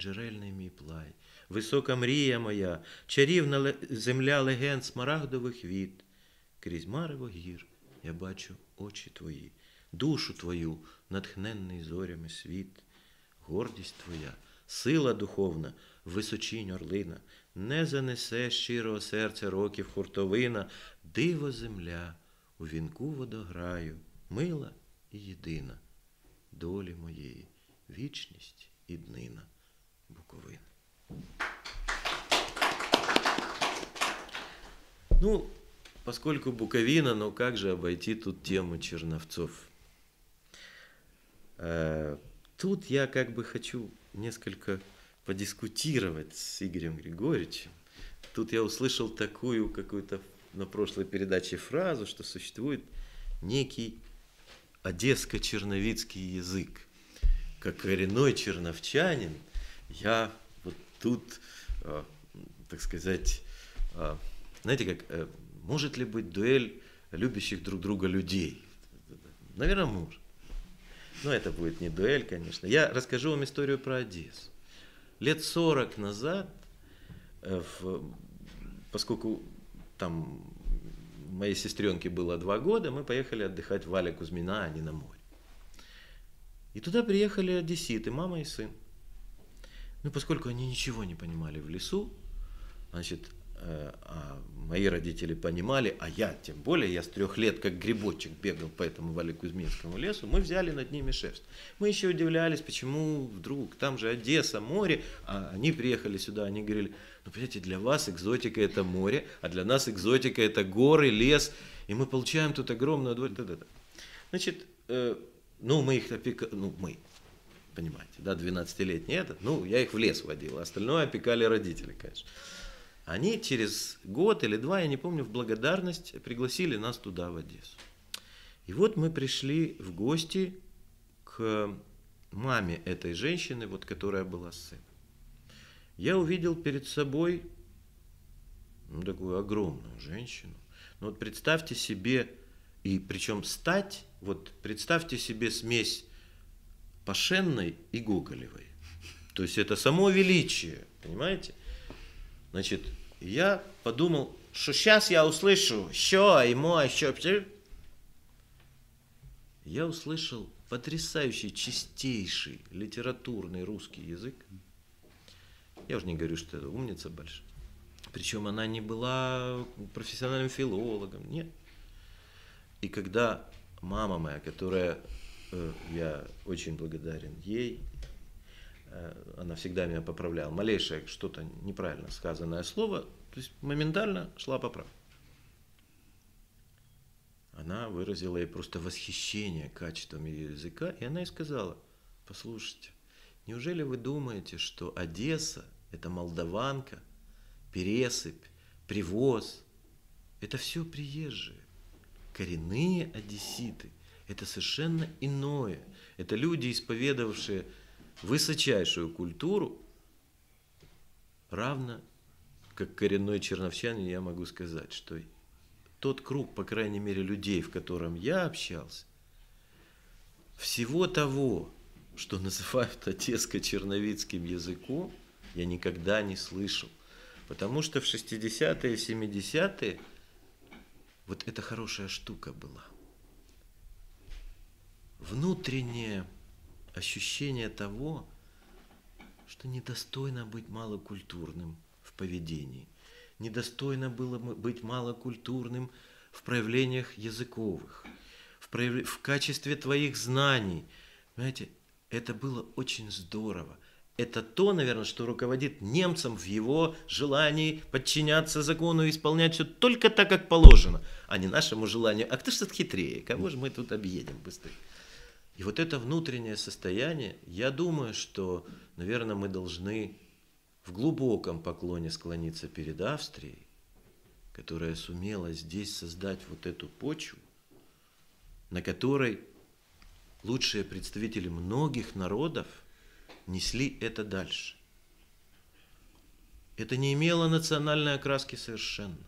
Джерельний мій плай, висока мрія моя, чарівна земля легенд смарагдових віт. Крізь марево гір я бачу очі твої, душу твою, натхненний зорями світ, гордість твоя, сила духовна, височінь орлина, не занесе щирого серця років хуртовина, диво земля, у вінку водограю, мила і єдина, долі моєї, вічність і днина. Буковини. Ну, поскольку Буковина, но как же обойти тут тему Черновцов? Э, Тут я как бы хочу несколько подискутировать с Игорем Григорьевичем. Тут я услышал такую какую-то на прошлой передаче фразу, что существует некий одесско-черновицкий язык. Как коренной черновчанин, я вот тут, э, так сказать, э, знаете как, э, может ли быть дуэль любящих друг друга людей? Наверное, может. Но это будет не дуэль, конечно. Я расскажу вам историю про Одессу. Лет 40 назад, э, в, поскольку там моей сестренке было два года, мы поехали отдыхать в Валя Кузьмина, а не на море. И туда приехали одесситы, мама и сын. Ну, поскольку они ничего не понимали в лесу, значит, а мои родители понимали, а я тем более, я с трех лет как грибочек бегал по этому Валикузьминскому лесу, мы взяли над ними шерсть. Мы еще удивлялись, почему вдруг, там же Одесса, море, а они приехали сюда, они говорили, ну, понимаете, для вас экзотика это море, а для нас экзотика это горы, лес, и мы получаем тут огромную дворь. Значит, э, ну, мы их опекали, ну, мы, понимаете, да, 12-летний этот, ну, я их в лес водил, а остальное опекали родители, конечно. Они через год или два, я не помню, в благодарность пригласили нас туда, в Одессу. И вот мы пришли в гости к маме этой женщины, вот которая была с сыном. Я увидел перед собой ну, такую огромную женщину. Ну вот представьте себе, и причем стать, вот представьте себе смесь Пашенной и Гоголевой. То есть это само величие, понимаете? Значит, я подумал, что сейчас я услышу «що» и «мо», «що». Я услышал потрясающий, чистейший литературный русский язык. Я уже не говорю, что это умница большая. Причем она не была профессиональным филологом, нет. И когда мама моя, которая, э, я очень благодарен ей, она всегда меня поправляла. Малейшее что-то неправильно сказанное слово, то есть моментально шла поправка. Она выразила ей просто восхищение качеством ее языка, и она и сказала, послушайте, неужели вы думаете, что Одесса – это молдаванка, пересыпь, привоз – это все приезжие. Коренные одесситы – это совершенно иное. Это люди, исповедовавшие высочайшую культуру, равно как коренной черновчанин, я могу сказать, что тот круг, по крайней мере, людей, в котором я общался, всего того, что называют одесско-черновицким языком, я никогда не слышал. Потому что в 60-е и 70-е вот эта хорошая штука была. Внутренняя ощущение того, что недостойно быть малокультурным в поведении, недостойно было быть малокультурным в проявлениях языковых, в, прояв... в качестве твоих знаний. Понимаете, это было очень здорово. Это то, наверное, что руководит немцем в его желании подчиняться закону и исполнять все только так, как положено, а не нашему желанию. А кто что-то хитрее? Кого же мы тут объедем быстрее? И вот это внутреннее состояние, я думаю, что, наверное, мы должны в глубоком поклоне склониться перед Австрией, которая сумела здесь создать вот эту почву, на которой лучшие представители многих народов несли это дальше. Это не имело национальной окраски совершенно.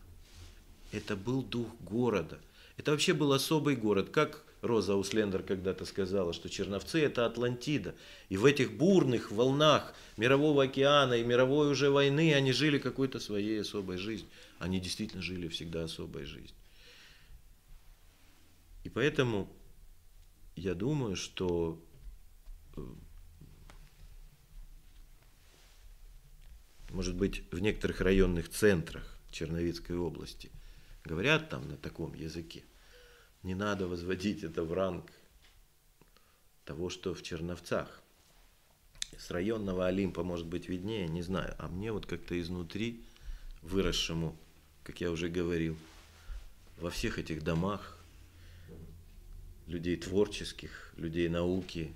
Это был дух города. Это вообще был особый город, как Роза Услендер когда-то сказала, что Черновцы – это Атлантида. И в этих бурных волнах мирового океана и мировой уже войны они жили какой-то своей особой жизнью. Они действительно жили всегда особой жизнью. И поэтому я думаю, что э, может быть, в некоторых районных центрах Черновицкой области говорят там на таком языке. Не надо возводить это в ранг того, что в Черновцах. С районного Олимпа может быть виднее, не знаю. А мне вот как-то изнутри, выросшему как я уже говорил, во всех этих домах людей творческих, людей науки,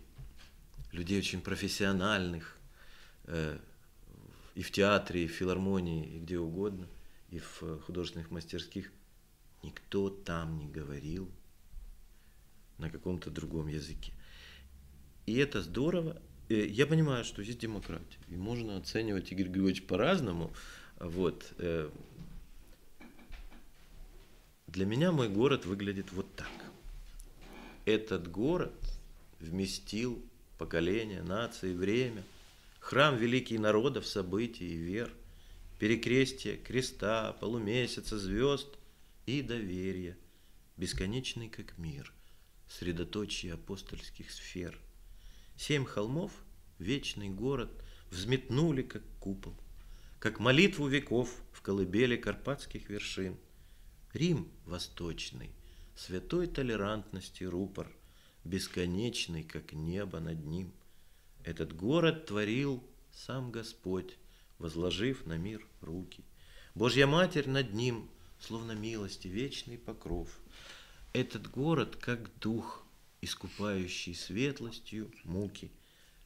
людей очень профессиональных, э, и в театре, и в филармонии, и где угодно, и в художественных мастерских, никто там не говорил на каком-то другом языке. И это здорово. Э, я понимаю, что есть демократия, и можно оценивать Игорь Григорьевич по-разному. Вот. Э, для меня мой город выглядит вот так. Этот город вместил поколения, нации, время, храм великий народов, событий и вер, перекрестие, креста, полумесяца, звезд и доверия, бесконечный как мир, средоточие апостольских сфер. Семь холмов, вечный город, взметнули, как купол, как молитву веков в колыбели карпатских вершин – Рим восточный, святой толерантности рупор, бесконечный, как небо над ним. Этот город творил сам Господь, возложив на мир руки. Божья Матерь над ним, словно милости, вечный покров. Этот город, как дух, искупающий светлостью муки.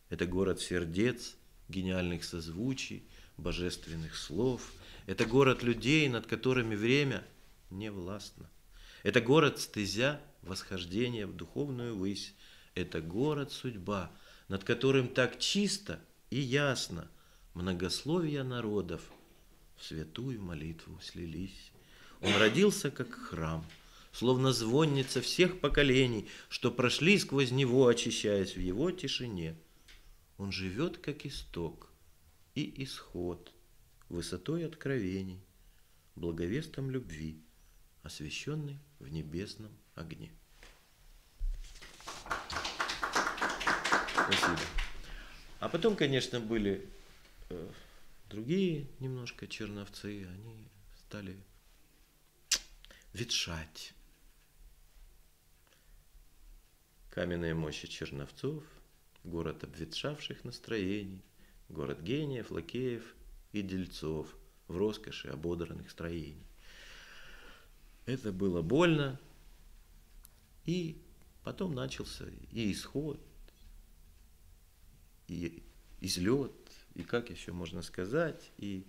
Это город сердец, гениальных созвучий, божественных слов. Это город людей, над которыми время – не властна. Это город стезя восхождения в духовную высь. Это город судьба, над которым так чисто и ясно многословия народов в святую молитву слились. Он родился как храм, словно звонница всех поколений, что прошли сквозь него, очищаясь в его тишине. Он живет как исток и исход, высотой откровений, благовестом любви – освященный в небесном огне. Спасибо. А потом, конечно, были э, другие немножко черновцы, они стали ветшать. Каменные мощи черновцов, город обветшавших настроений, город гениев, лакеев и дельцов в роскоши ободранных строений. Это было больно. И потом начался и исход, и излет, и как еще можно сказать, и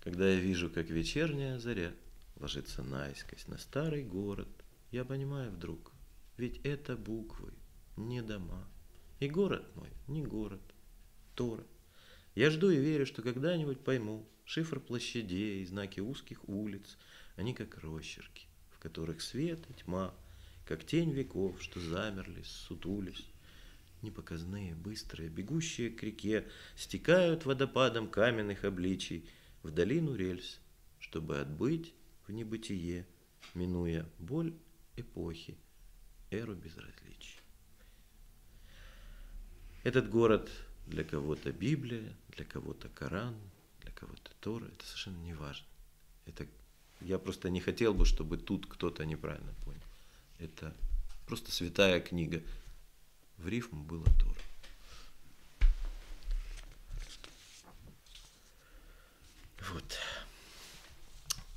когда я вижу, как вечерняя заря ложится наискось на старый город, я понимаю вдруг, ведь это буквы, не дома. И город мой не город, Тора. Я жду и верю, что когда-нибудь пойму шифр площадей, знаки узких улиц – они как росчерки, в которых свет и тьма, как тень веков, что замерли, сутулись. Непоказные, быстрые, бегущие к реке, стекают водопадом каменных обличий в долину рельс, чтобы отбыть в небытие, минуя боль эпохи, эру безразличий. Этот город для кого-то Библия, для кого-то Коран, для кого-то Тора, это совершенно не важно. Это я просто не хотел бы, чтобы тут кто-то неправильно понял. Это просто святая книга. В рифму было Тора. Вот.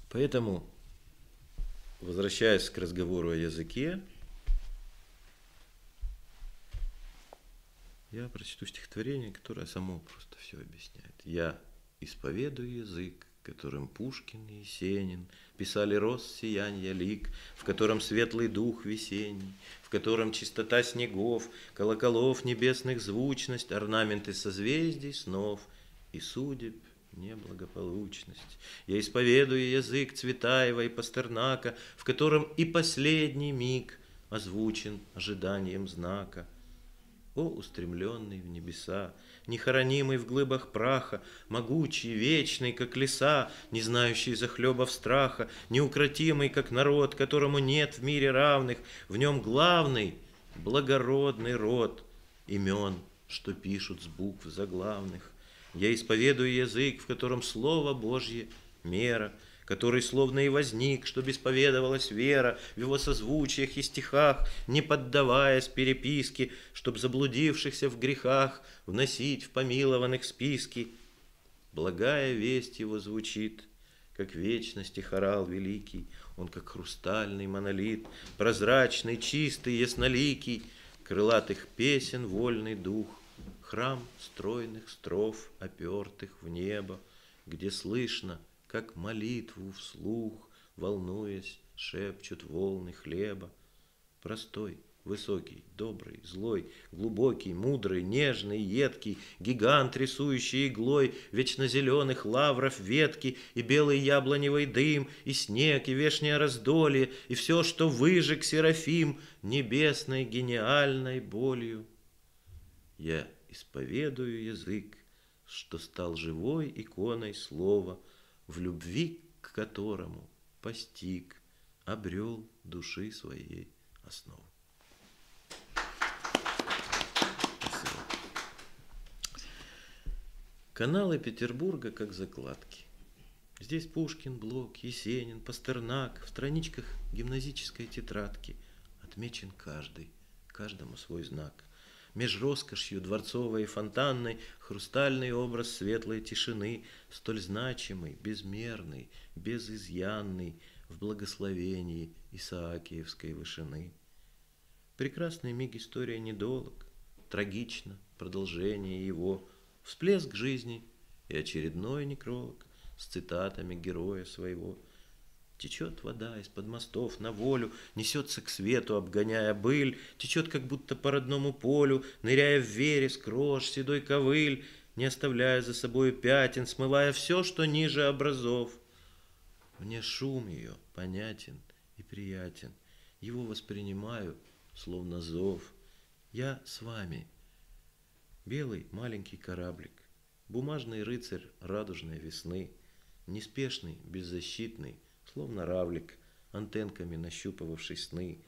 Поэтому, возвращаясь к разговору о языке, я прочту стихотворение, которое само просто все объясняет. Я исповедую язык, которым Пушкин и Есенин писали рост сияния лик, в котором светлый дух весенний, в котором чистота снегов, колоколов небесных звучность, орнаменты созвездий снов и судеб неблагополучность. Я исповедую язык Цветаева и Пастернака, в котором и последний миг озвучен ожиданием знака. О, устремленный в небеса, нехоронимый в глыбах праха, могучий, вечный, как леса, не знающий захлебов страха, неукротимый, как народ, которому нет в мире равных, в нем главный, благородный род имен, что пишут с букв заглавных. Я исповедую язык, в котором Слово Божье – мера – который словно и возник, что бесповедовалась вера в его созвучиях и стихах, не поддаваясь переписке, чтоб заблудившихся в грехах вносить в помилованных списки. Благая весть его звучит, как вечности хорал великий, он как хрустальный монолит, прозрачный, чистый, ясноликий, крылатых песен вольный дух, храм стройных строф, опертых в небо, где слышно, как молитву вслух, волнуясь, шепчут волны хлеба. Простой, Высокий, добрый, злой, глубокий, мудрый, нежный, едкий, гигант, рисующий иглой вечно зеленых лавров ветки, и белый яблоневый дым, и снег, и вешнее раздолье, и все, что выжег Серафим небесной гениальной болью. Я исповедую язык, что стал живой иконой слова, в любви к которому постиг, обрел души своей основу. Каналы Петербурга как закладки. Здесь Пушкин, Блок, Есенин, Пастернак. В страничках гимназической тетрадки отмечен каждый, каждому свой знак. Меж роскошью дворцовой и фонтанной Хрустальный образ светлой тишины, Столь значимый, безмерный, безызъянный В благословении Исаакиевской вышины. Прекрасный миг история недолг, Трагично продолжение его — всплеск жизни и очередной некролог с цитатами героя своего. Течет вода из-под мостов на волю, несется к свету, обгоняя быль, течет как будто по родному полю, ныряя в вереск, рожь, седой ковыль, не оставляя за собой пятен, смывая все, что ниже образов. Мне шум ее понятен и приятен, его воспринимаю, словно зов. Я с вами — Белый маленький кораблик, бумажный рыцарь радужной весны, неспешный, беззащитный, словно равлик, антенками нащупывавший сны.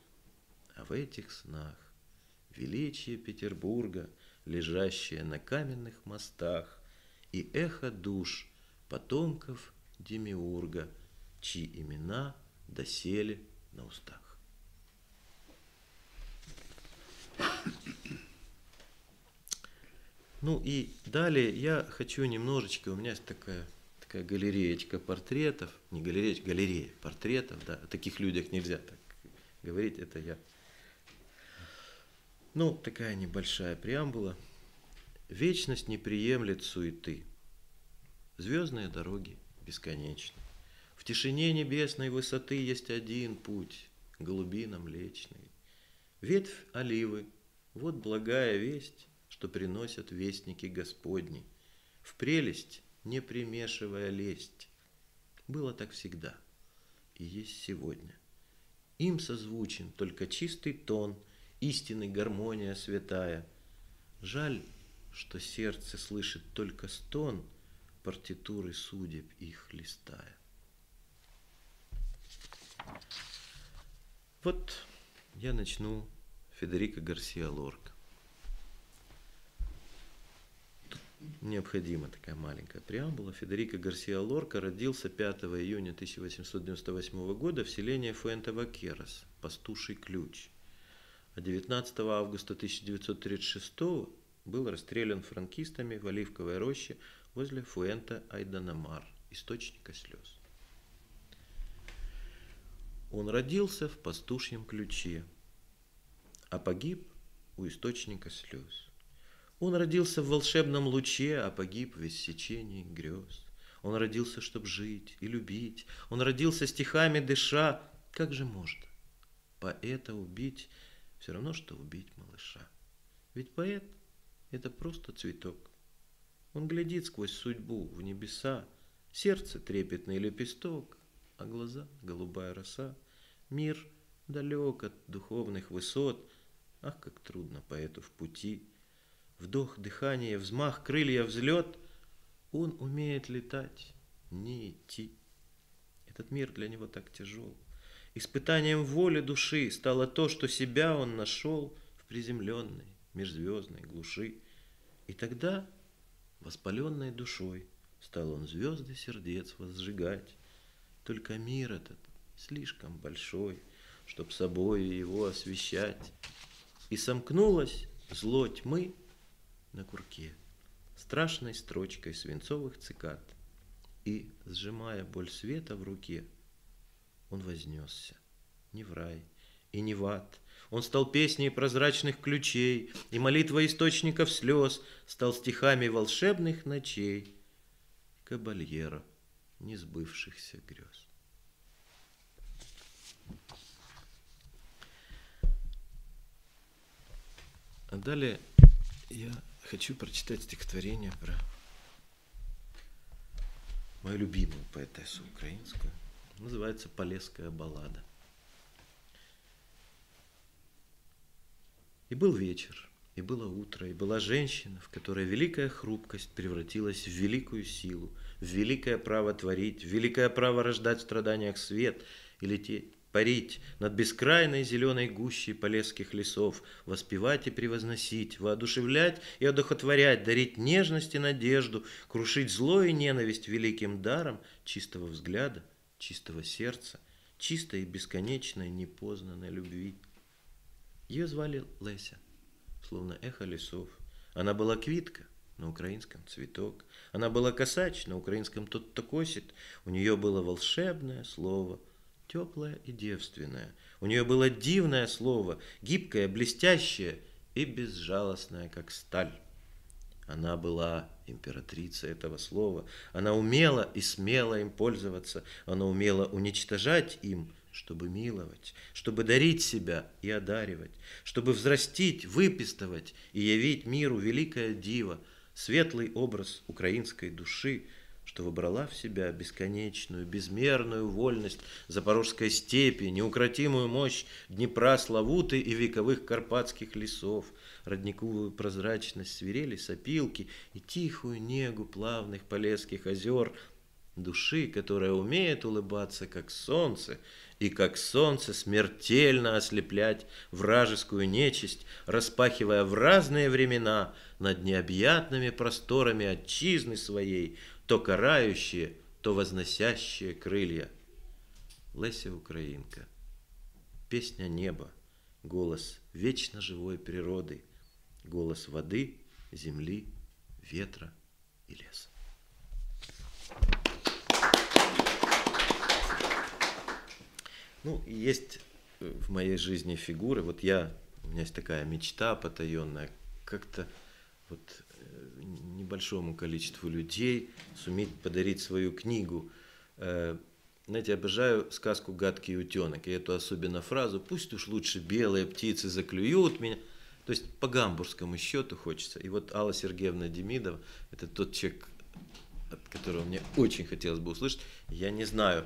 А в этих снах величие Петербурга, лежащее на каменных мостах, и эхо душ потомков Демиурга, чьи имена досели на устах. Ну и далее я хочу немножечко, у меня есть такая, такая галереечка портретов, не галереечка, галерея портретов, да, о таких людях нельзя так говорить, это я. Ну, такая небольшая преамбула. Вечность не приемлет суеты. Звездные дороги бесконечны. В тишине небесной высоты есть один путь, голубина млечный. Ветвь оливы, вот благая весть, что приносят вестники Господни, в прелесть не примешивая лесть. Было так всегда и есть сегодня. Им созвучен только чистый тон, истинный гармония святая. Жаль, что сердце слышит только стон партитуры судеб их листая. Вот я начну Федерико Гарсия Лорка. Необходима такая маленькая преамбула. Федерико Гарсиа Лорка родился 5 июня 1898 года в селении Фуэнте-Вакерос, Пастуший Ключ. А 19 августа 1936 был расстрелян франкистами в Оливковой роще возле Фуэнта Айданамар, источника слез. Он родился в пастушьем ключе, а погиб у источника слез. Он родился в волшебном луче, а погиб в иссечении грез. Он родился, чтобы жить и любить. Он родился стихами дыша. Как же можно поэта убить, все равно, что убить малыша? Ведь поэт – это просто цветок. Он глядит сквозь судьбу в небеса, сердце трепетный лепесток, а глаза – голубая роса. Мир далек от духовных высот, ах, как трудно поэту в пути – Вдох, дыхание, взмах, крылья, взлет. Он умеет летать, не идти. Этот мир для него так тяжел. Испытанием воли души стало то, что себя он нашел в приземленной, межзвездной глуши. И тогда, воспаленной душой, стал он звезды сердец возжигать. Только мир этот слишком большой, чтоб собою его освещать. И сомкнулась зло тьмы на курке, страшной строчкой свинцовых цикад. И, сжимая боль света в руке, он вознесся не в рай и не в ад. Он стал песней прозрачных ключей, и молитва источников слез стал стихами волшебных ночей, кабальера несбывшихся грез. А далее я хочу прочитать стихотворение про мою любимую поэтессу украинскую. Называется «Полесская баллада». И был вечер, и было утро, и была женщина, в которой великая хрупкость превратилась в великую силу, в великое право творить, в великое право рождать в страданиях свет и лететь, парить над бескрайной зеленой гущей полесских лесов, воспевать и превозносить, воодушевлять и одухотворять, дарить нежность и надежду, крушить зло и ненависть великим даром чистого взгляда, чистого сердца, чистой и бесконечной непознанной любви. Ее звали Леся, словно эхо лесов. Она была квитка, на украинском цветок. Она была косач, на украинском тот-то косит. У нее было волшебное слово, теплое и девственное. У нее было дивное слово, гибкое, блестящее и безжалостное, как сталь. Она была императрицей этого слова. Она умела и смела им пользоваться. Она умела уничтожать им чтобы миловать, чтобы дарить себя и одаривать, чтобы взрастить, выпистывать и явить миру великое диво, светлый образ украинской души, что выбрала в себя бесконечную, безмерную вольность запорожской степи, неукротимую мощь Днепра, Славуты и вековых карпатских лесов, родниковую прозрачность свирели сопилки и тихую негу плавных полесских озер, души, которая умеет улыбаться, как солнце, и как солнце смертельно ослеплять вражескую нечисть, распахивая в разные времена над необъятными просторами отчизны своей то карающие, то возносящие крылья. Леся Украинка. Песня неба, голос вечно живой природы, голос воды, земли, ветра и леса. Ну, есть э, в моей жизни фигуры. Вот я, у меня есть такая мечта потаенная, как-то вот небольшому количеству людей суметь подарить свою книгу. Э, знаете, обожаю сказку «Гадкий утенок», и эту особенно фразу «Пусть уж лучше белые птицы заклюют меня». То есть по гамбургскому счету хочется. И вот Алла Сергеевна Демидова, это тот человек, от которого мне очень хотелось бы услышать. Я не знаю,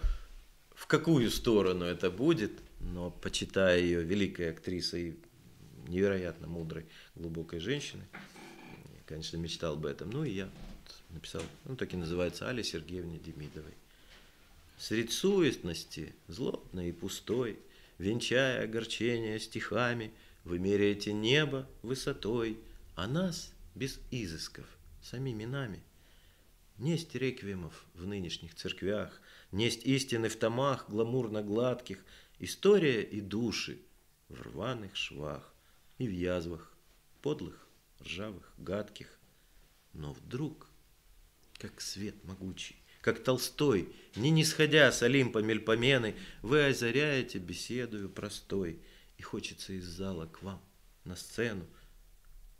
в какую сторону это будет, но почитая ее великой актрисой невероятно мудрой, глубокой женщиной, я, конечно, мечтал об этом. Ну и я написал, ну так и называется, Али Сергеевне Демидовой. Средь суетности, злобной и пустой, Венчая огорчение стихами, Вы меряете небо высотой, А нас без изысков, самими нами. Несть реквиемов в нынешних церквях, Несть истины в томах гламурно гладких, История и души в рваных швах И в язвах, подлых, ржавых, гадких. Но вдруг, как свет могучий, как Толстой, Не нисходя с Олимпа мельпомены, Вы озаряете беседую простой, И хочется из зала к вам, на сцену.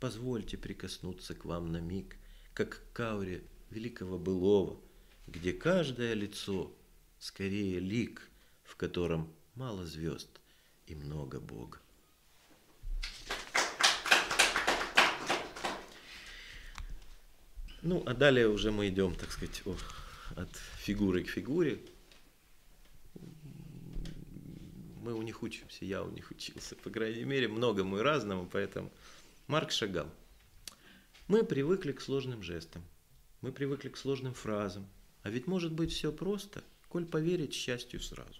Позвольте прикоснуться к вам на миг, Как к кауре великого былого, Где каждое лицо — скорее лик, в котором мало звезд и много Бога. Ну, а далее уже мы идем, так сказать, от фигуры к фигуре. Мы у них учимся, я у них учился, по крайней мере, многому и разному, поэтому Марк Шагал. Мы привыкли к сложным жестам, мы привыкли к сложным фразам, а ведь может быть все просто – коль поверить счастью сразу.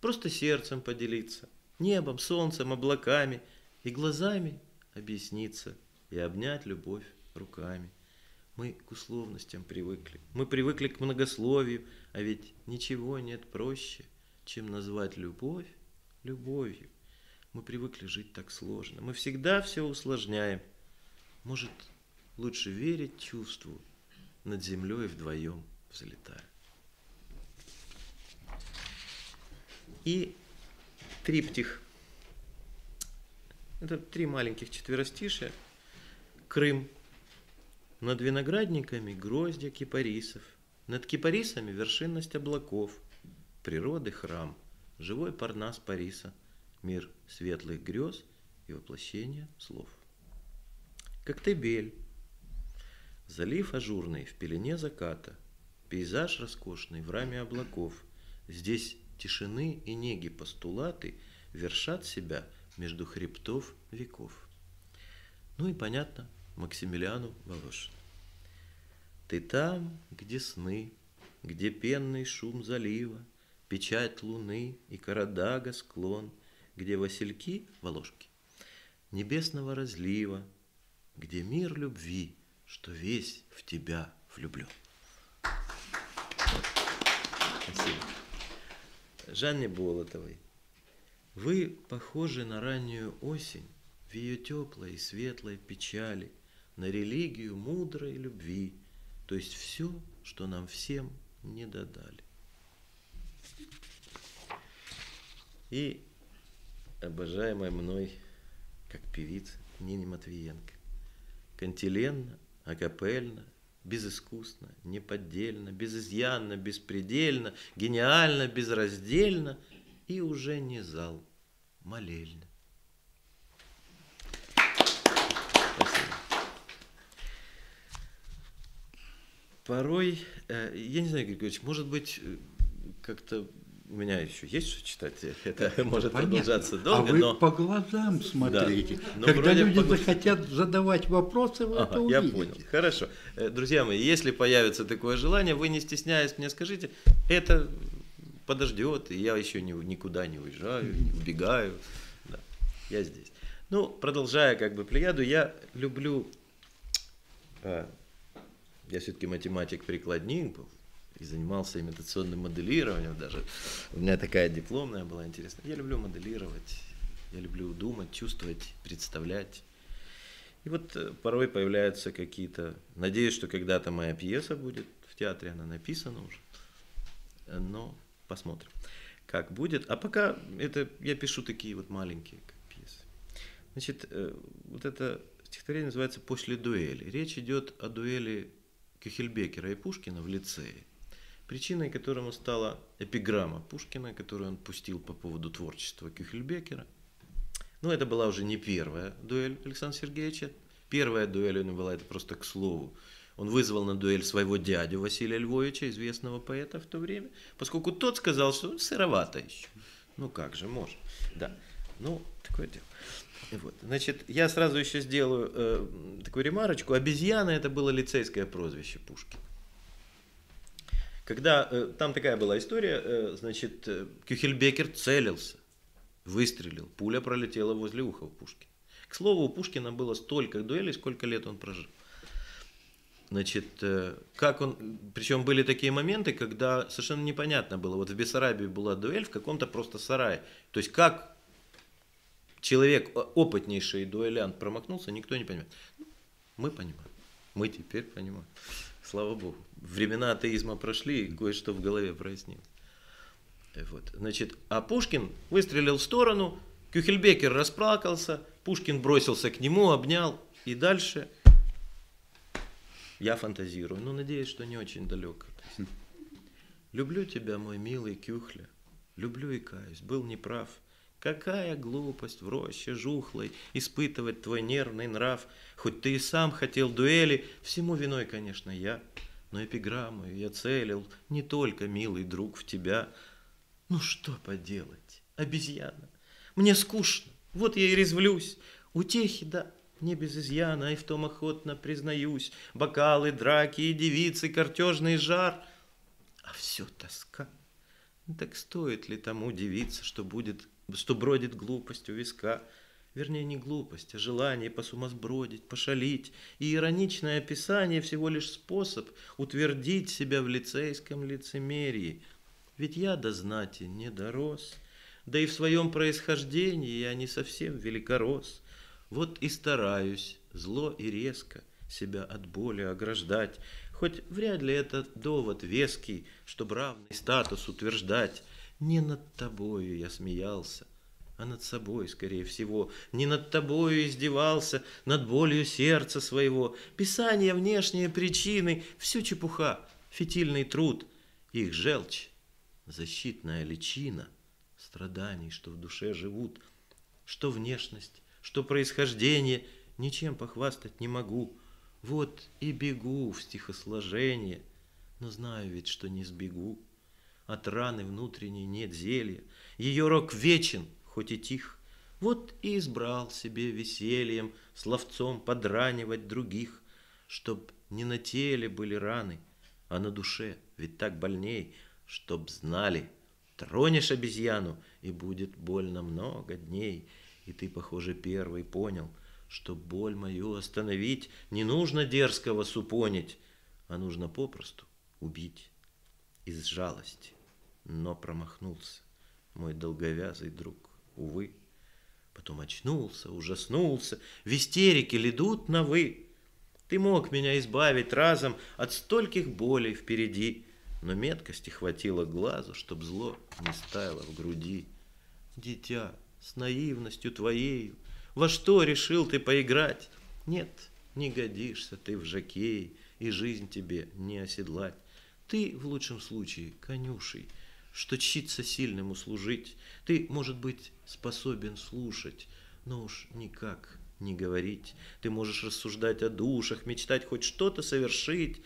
Просто сердцем поделиться, небом, солнцем, облаками и глазами объясниться и обнять любовь руками. Мы к условностям привыкли. Мы привыкли к многословию, а ведь ничего нет проще, чем назвать любовь любовью. Мы привыкли жить так сложно. Мы всегда все усложняем. Может, лучше верить чувству, над землей вдвоем взлетая. И триптих. Это три маленьких четверостишия. Крым – над виноградниками гроздья кипарисов. Над кипарисами вершинность облаков. Природы храм. Живой парнас Париса. Мир светлых грез и воплощение слов. Коктебель. Залив ажурный в пелене заката. Пейзаж роскошный в раме облаков. Здесь тишины и неги постулаты вершат себя между хребтов веков. Ну и понятно, Максимилиану Волошин. Ты там, где сны, где пенный шум залива, Печать луны и Карадага склон, Где васильки, Волошки, небесного разлива, Где мир любви, что весь в тебя влюблен. Жанне Болотовой. Вы похожи на раннюю осень в ее теплой и светлой печали, на религию мудрой любви, то есть все, что нам всем не додали. И обожаемая мной, как певица, Нине Матвиенко. Кантиленно, акапельно, безыскусно, неподдельно, безызъянно, беспредельно, гениально, безраздельно и уже не зал, молельно. Спасибо. Порой, э, я не знаю, Григорьевич, может быть, э, как-то у меня еще есть что читать, <laughs> это может Понятно. продолжаться долго, а вы но... по глазам смотрите. Но Когда люди по захотят задавать вопросы, вы Ага, это я увидите. понял. Хорошо. Э, Друзья мои, если появится такое желание, вы не стесняясь мне скажите, это подождет, и я еще ни- никуда не уезжаю, не убегаю. Да, я здесь. Ну, продолжая как бы плеяду, я люблю, я все-таки математик-прикладник был, и занимался имитационным моделированием даже. У меня такая дипломная была интересная. Я люблю моделировать, я люблю думать, чувствовать, представлять. И вот э, порой появляются какие-то... Надеюсь, что когда-то моя пьеса будет в театре, она написана уже. Но посмотрим, как будет. А пока это я пишу такие вот маленькие пьесы. Значит, э, вот это стихотворение называется «После дуэли». Речь идет о дуэли Кюхельбекера и Пушкина в лицее. Причиной которому стала эпиграмма Пушкина, которую он пустил по поводу творчества Кюхельбекера. Но это была уже не первая дуэль Александра Сергеевича. Первая дуэль у него была, это просто к слову. Он вызвал на дуэль своего дядю Василия Львовича, известного поэта в то время, поскольку тот сказал, что сыровато еще. Ну как же, можно. Да. Ну, такое дело. Вот. Значит, я сразу еще сделаю э, такую ремарочку. Обезьяна это было лицейское прозвище Пушкина. Когда э, там такая была история, э, значит, э, Кюхельбекер целился, выстрелил, пуля пролетела возле уха у Пушкина. К слову, у Пушкина было столько дуэлей, сколько лет он прожил. Значит, э, как он, причем были такие моменты, когда совершенно непонятно было. Вот в Бессарабии была дуэль в каком-то просто сарае. То есть как человек, опытнейший дуэлянт промахнулся, никто не понимает. Мы понимаем. Мы теперь понимаем. Слава Богу. Времена атеизма прошли, и кое-что в голове прояснилось. Э, Вот. Значит, а Пушкин выстрелил в сторону, Кюхельбекер расплакался, Пушкин бросился к нему, обнял, и дальше я фантазирую, но надеюсь, что не очень далеко. Люблю тебя, мой милый Кюхля, люблю и каюсь, был неправ. Какая глупость в роще жухлой испытывать твой нервный нрав. Хоть ты и сам хотел дуэли, всему виной, конечно, я. Но эпиграмму я целил не только, милый друг, в тебя. Ну что поделать, обезьяна, мне скучно, вот я и резвлюсь. Утехи, да, не без изъяна, и в том охотно признаюсь. Бокалы, драки и девицы, картежный жар. А все тоска. Так стоит ли тому удивиться, что будет, что бродит глупость у виска? Вернее, не глупость, а желание посумасбродить, пошалить. И ироничное описание всего лишь способ утвердить себя в лицейском лицемерии. Ведь я до знати не дорос, да и в своем происхождении я не совсем великорос. Вот и стараюсь зло и резко себя от боли ограждать, хоть вряд ли это довод веский, чтобы равный статус утверждать. Не над тобою я смеялся, а над собой, скорее всего. Не над тобою издевался, над болью сердца своего. Писание, внешние причины, всю чепуха, фитильный труд, их желчь, защитная личина страданий, что в душе живут, что внешность, что происхождение, ничем похвастать не могу. Вот и бегу в стихосложение, но знаю ведь, что не сбегу. От раны внутренней нет зелья, ее рок вечен, хоть и тих. Вот и избрал себе весельем, словцом подранивать других, Чтоб не на теле были раны, а на душе, ведь так больней, Чтоб знали, тронешь обезьяну, и будет больно много дней. И ты, похоже, первый понял, что боль мою остановить не нужно дерзкого супонить, а нужно попросту убить из жалости. Но промахнулся мой долговязый друг увы. Потом очнулся, ужаснулся, в истерике ледут на «вы». Ты мог меня избавить разом от стольких болей впереди, но меткости хватило глазу, чтоб зло не стаяло в груди. Дитя, с наивностью твоею, во что решил ты поиграть? Нет, не годишься ты в жакей, и жизнь тебе не оседлать. Ты, в лучшем случае, конюшей, что чится сильным услужить. Ты, может быть, способен слушать, но уж никак не говорить. Ты можешь рассуждать о душах, мечтать хоть что-то совершить,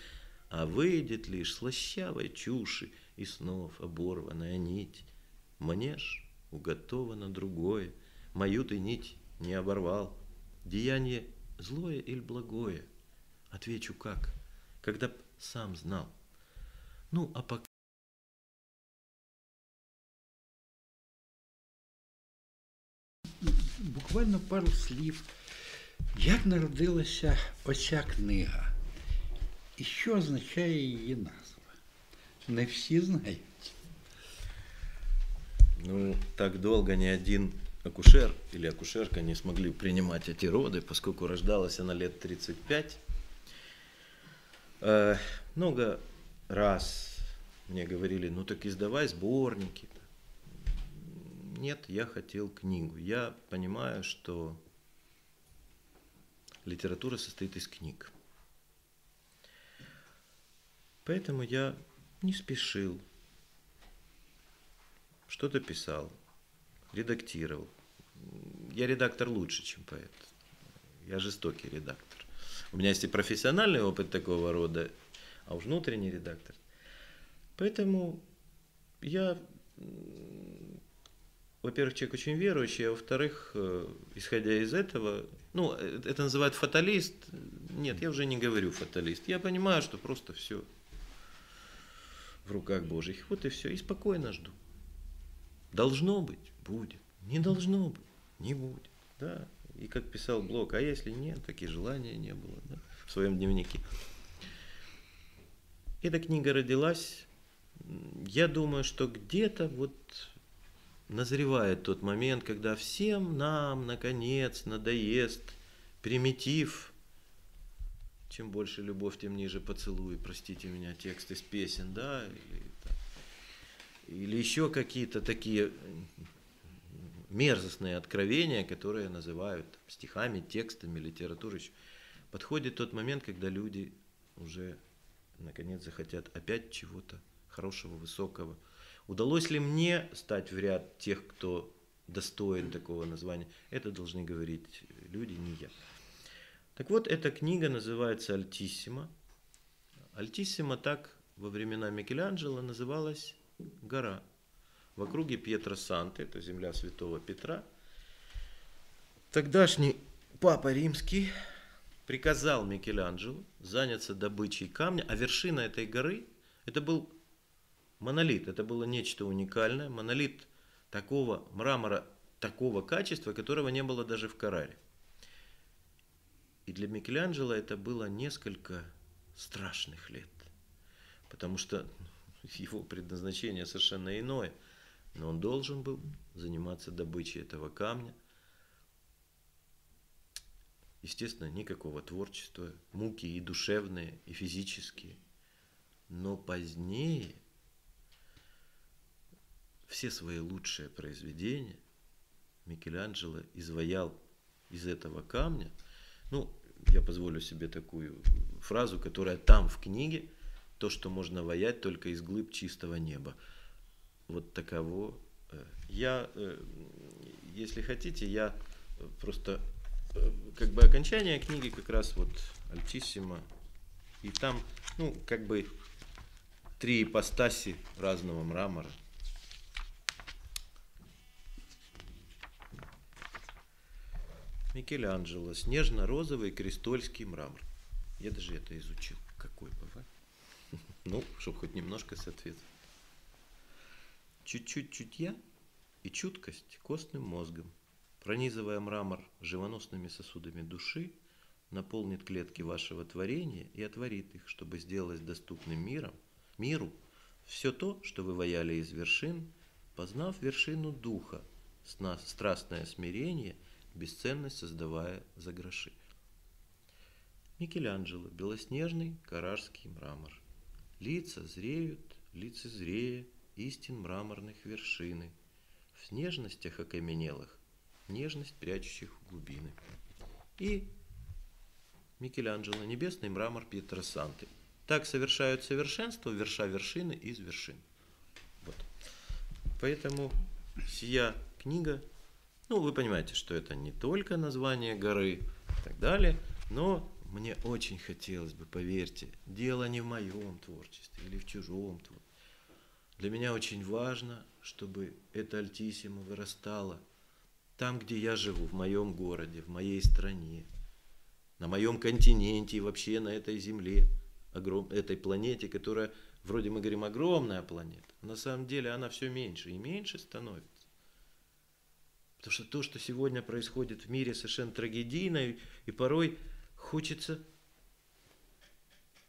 а выйдет лишь слащавой чуши и снов оборванная нить. Мне ж уготовано другое, мою ты нить не оборвал. Деяние злое или благое? Отвечу как, когда б сам знал. Ну, а пока буквально пару слів. Як народилася оця книга? І що означає її назва? Не всі знають. Ну, так долго ни один акушер или акушерка не смогли принимать эти роды, поскольку рождалась она лет 35. Э, много раз мне говорили, ну так издавай сборники. нет, я хотел книгу. Я понимаю, что литература состоит из книг. Поэтому я не спешил. Что-то писал, редактировал. Я редактор лучше, чем поэт. Я жестокий редактор. У меня есть и профессиональный опыт такого рода, а уж внутренний редактор. Поэтому я во-первых, человек очень верующий, а во-вторых, э, исходя из этого, ну, э, это называют фаталист. Нет, я уже не говорю фаталист. Я понимаю, что просто все в руках Божьих. Вот и все. И спокойно жду. Должно быть, будет. Не должно быть, не будет. Да. И как писал Блок, а если нет, такие желания не было да, в своем дневнике. Эта книга родилась, я думаю, что где-то вот назревает тот момент, когда всем нам, наконец, надоест примитив. Чем больше любовь, тем ниже поцелуй. Простите меня, текст из песен, да? Или, или еще какие-то такие мерзостные откровения, которые называют стихами, текстами, литературой. Подходит тот момент, когда люди уже наконец захотят опять чего-то хорошего, высокого – Удалось ли мне стать в ряд тех, кто достоин такого названия, это должны говорить люди, не я. Так вот, эта книга называется «Альтиссима». Альтиссима так во времена Микеланджело называлась гора. В округе Пьетро Санте, это земля святого Петра, тогдашний папа римский приказал Микеланджело заняться добычей камня, а вершина этой горы, это был Монолит – это было нечто уникальное. Монолит такого мрамора, такого качества, которого не было даже в Караре. И для Микеланджело это было несколько страшных лет, потому что его предназначение совершенно иное. Но он должен был заниматься добычей этого камня. Естественно, никакого творчества, муки и душевные, и физические. Но позднее – все свои лучшие произведения Микеланджело изваял из этого камня. Ну, я позволю себе такую фразу, которая там в книге, то, что можно ваять только из глыб чистого неба. Вот таково. э, Я, э, если хотите, я просто э, как бы окончание книги как раз вот Альтиссимо. И там, ну, как бы три ипостаси разного мрамора. Микеланджело, снежно-розовый крестольский мрамор. Я даже это изучил. Какой бывает? <laughs> Ну, чтобы хоть немножко соответствовать. Чуть-чуть чутья и чуткость костным мозгом, пронизывая мрамор живоносными сосудами души, наполнит клетки вашего творения и отворит их, чтобы сделать доступным миром, миру все то, что вы ваяли из вершин, познав вершину духа, страстное смирение, бесценность создавая за гроши. Микеланджело, белоснежный каражский мрамор. Лица зреют, лица зрея, истин мраморных вершины. В снежностях окаменелых, нежность прячущих глубины. И Микеланджело, небесный мрамор Пьетро Санты. Так совершают совершенство, верша вершины из вершин. Вот. Поэтому сия книга, ну, вы понимаете, что это не только название горы и так далее, но мне очень хотелось бы, поверьте, дело не в моем творчестве или в чужом творчестве. Для меня очень важно, чтобы это альтиссимо вырастало там, где я живу, в моем городе, в моей стране, на моем континенте и вообще на этой земле, огром, этой планете, которая, вроде мы говорим, огромная планета. На самом деле она все меньше и меньше становится. Потому что то, что сегодня происходит в мире, совершенно трагедийно, и, и порой хочется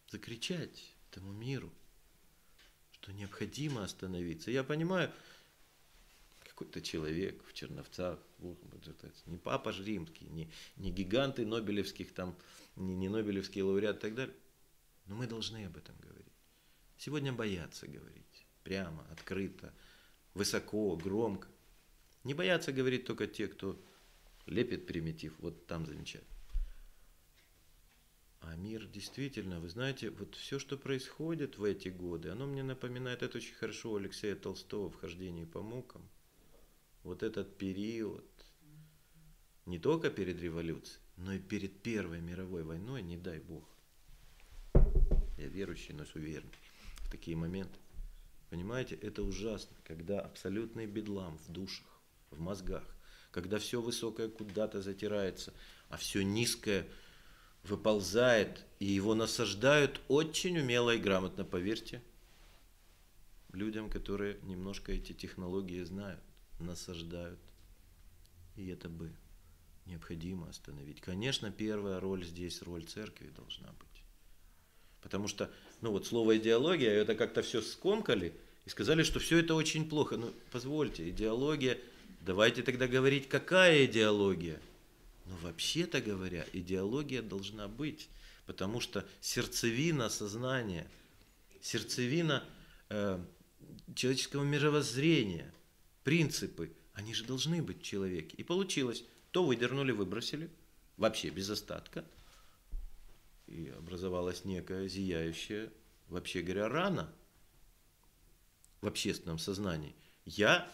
закричать этому миру, что необходимо остановиться. Я понимаю, какой-то человек в Черновцах, не папа ж римский, не, не гиганты Нобелевских, там, не, не Нобелевский лауреат и так далее. Но мы должны об этом говорить. Сегодня боятся говорить. Прямо, открыто, высоко, громко. Не боятся говорить только те, кто лепит примитив. Вот там замечательно. А мир действительно, вы знаете, вот все, что происходит в эти годы, оно мне напоминает, это очень хорошо Алексея Толстого в «Хождении по мукам». Вот этот период, не только перед революцией, но и перед Первой мировой войной, не дай Бог. Я верующий, но суверенный в такие моменты. Понимаете, это ужасно, когда абсолютный бедлам в душах, в мозгах, когда все высокое куда-то затирается, а все низкое выползает, и его насаждают очень умело и грамотно, поверьте, людям, которые немножко эти технологии знают, насаждают. И это бы необходимо остановить. Конечно, первая роль здесь, роль церкви должна быть. Потому что, ну вот слово идеология, это как-то все скомкали и сказали, что все это очень плохо. Ну, позвольте, идеология, давайте тогда говорить, какая идеология. Но вообще-то говоря, идеология должна быть, потому что сердцевина сознания, сердцевина э, человеческого мировоззрения, принципы, они же должны быть в человеке. И получилось, то выдернули, выбросили, вообще без остатка – и образовалась некая зияющая, вообще говоря, рана в общественном сознании. Я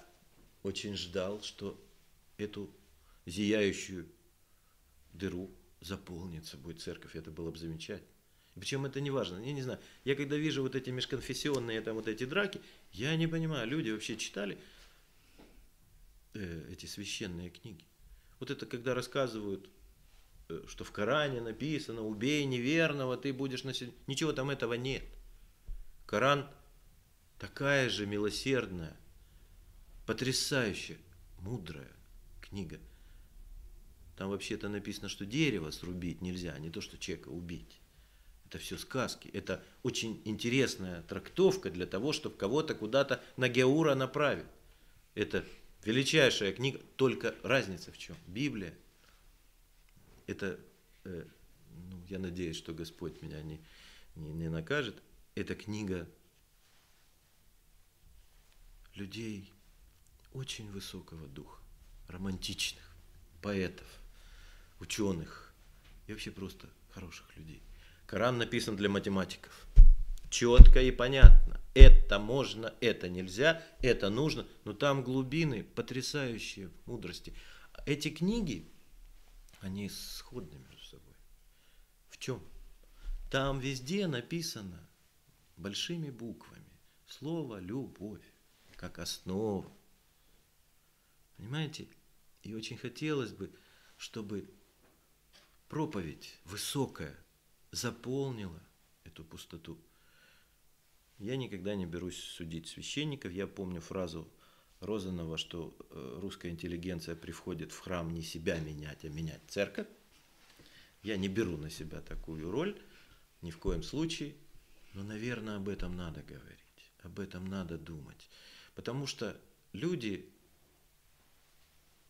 очень ждал, что эту зияющую дыру заполнит собой церковь. Это было бы замечательно. Причем это не важно. Я не знаю. Я когда вижу вот эти межконфессионные там вот эти драки, я не понимаю, люди вообще читали э, эти священные книги. Вот это когда рассказывают Э, что в Коране написано, убей неверного, ты будешь носить. Ничего там этого нет. Коран такая же милосердная, потрясающая, мудрая книга. Там вообще-то написано, что дерево срубить нельзя, а не то, что человека убить. Это все сказки. Это очень интересная трактовка для того, чтобы кого-то куда-то на Геура направить. Это величайшая книга, только разница в чем? Библия – это, э, ну, я надеюсь, что Господь меня не, не, не накажет, эта книга людей очень высокого духа, романтичных, поэтов, ученых и вообще просто хороших людей. Коран написан для математиков. Четко и понятно. Это можно, это нельзя, это нужно. Но там глубины потрясающие мудрости. Эти книги, они сходны между собой. В чем? Там везде написано большими буквами слово «любовь» как основа. Понимаете? И очень хотелось бы, чтобы проповедь высокая заполнила эту пустоту. Я никогда не берусь судить священников. Я помню фразу Розанова, что э, русская интеллигенция приходит в храм не себя менять, а менять церковь. Я не беру на себя такую роль, ни в коем случае, но, наверное, об этом надо говорить, об этом надо думать. Потому что люди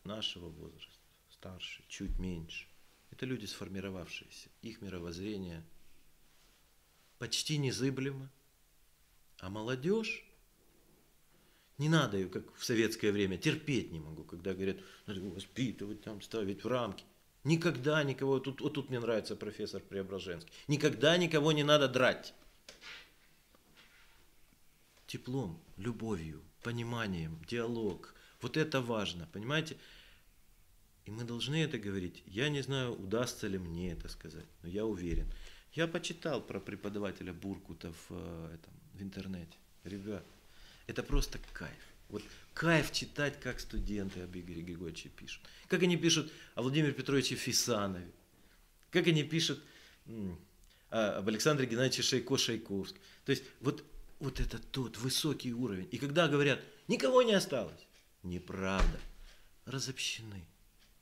нашего возраста, старше, чуть меньше, это люди сформировавшиеся. Их мировоззрение почти незыблемо. А молодежь, не надо ее, как в советское время, терпеть не могу, когда говорят, надо воспитывать, там, ставить в рамки. Никогда никого, тут, вот тут мне нравится профессор Преображенский, никогда никого не надо драть. Теплом, любовью, пониманием, диалог. Вот это важно, понимаете? И мы должны это говорить. Я не знаю, удастся ли мне это сказать, но я уверен. Я почитал про преподавателя Буркута в, э, этом, в интернете. Ребят, это просто кайф. Вот кайф читать, как студенты об Игоре Григорьевиче пишут. Как они пишут о Владимире Петровиче Фисанове. Как они пишут об Александре Геннадьевиче Шейко-Шейковском. То есть вот, вот это тот высокий уровень. И когда говорят, никого не осталось, неправда. Разобщены.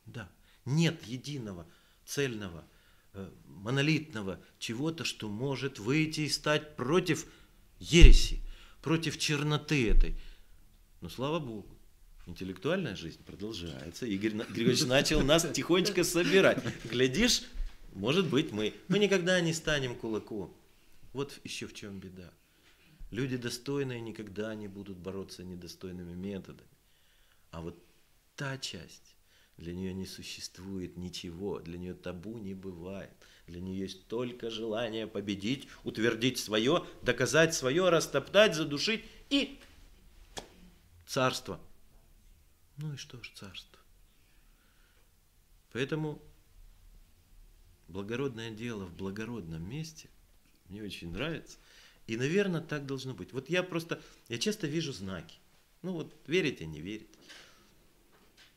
Да, нет единого, цельного, э, монолитного чего-то, что может выйти и стать против ереси, против черноты этой. Но слава Богу, интеллектуальная жизнь продолжается. Игорь Григорьевич <laughs> начал нас тихонечко собирать. Глядишь, может быть, мы. Мы никогда не станем кулаком. Вот еще в чем беда. Люди достойные никогда не будут бороться недостойными методами. А вот та часть, для нее не существует ничего, для нее табу не бывает. Для нее есть только желание победить, утвердить свое, доказать свое, растоптать, задушить и царство. Ну и что ж царство? Поэтому благородное дело в благородном месте мне очень нравится. И, наверное, так должно быть. Вот я просто, я часто вижу знаки. Ну вот верите, не верите.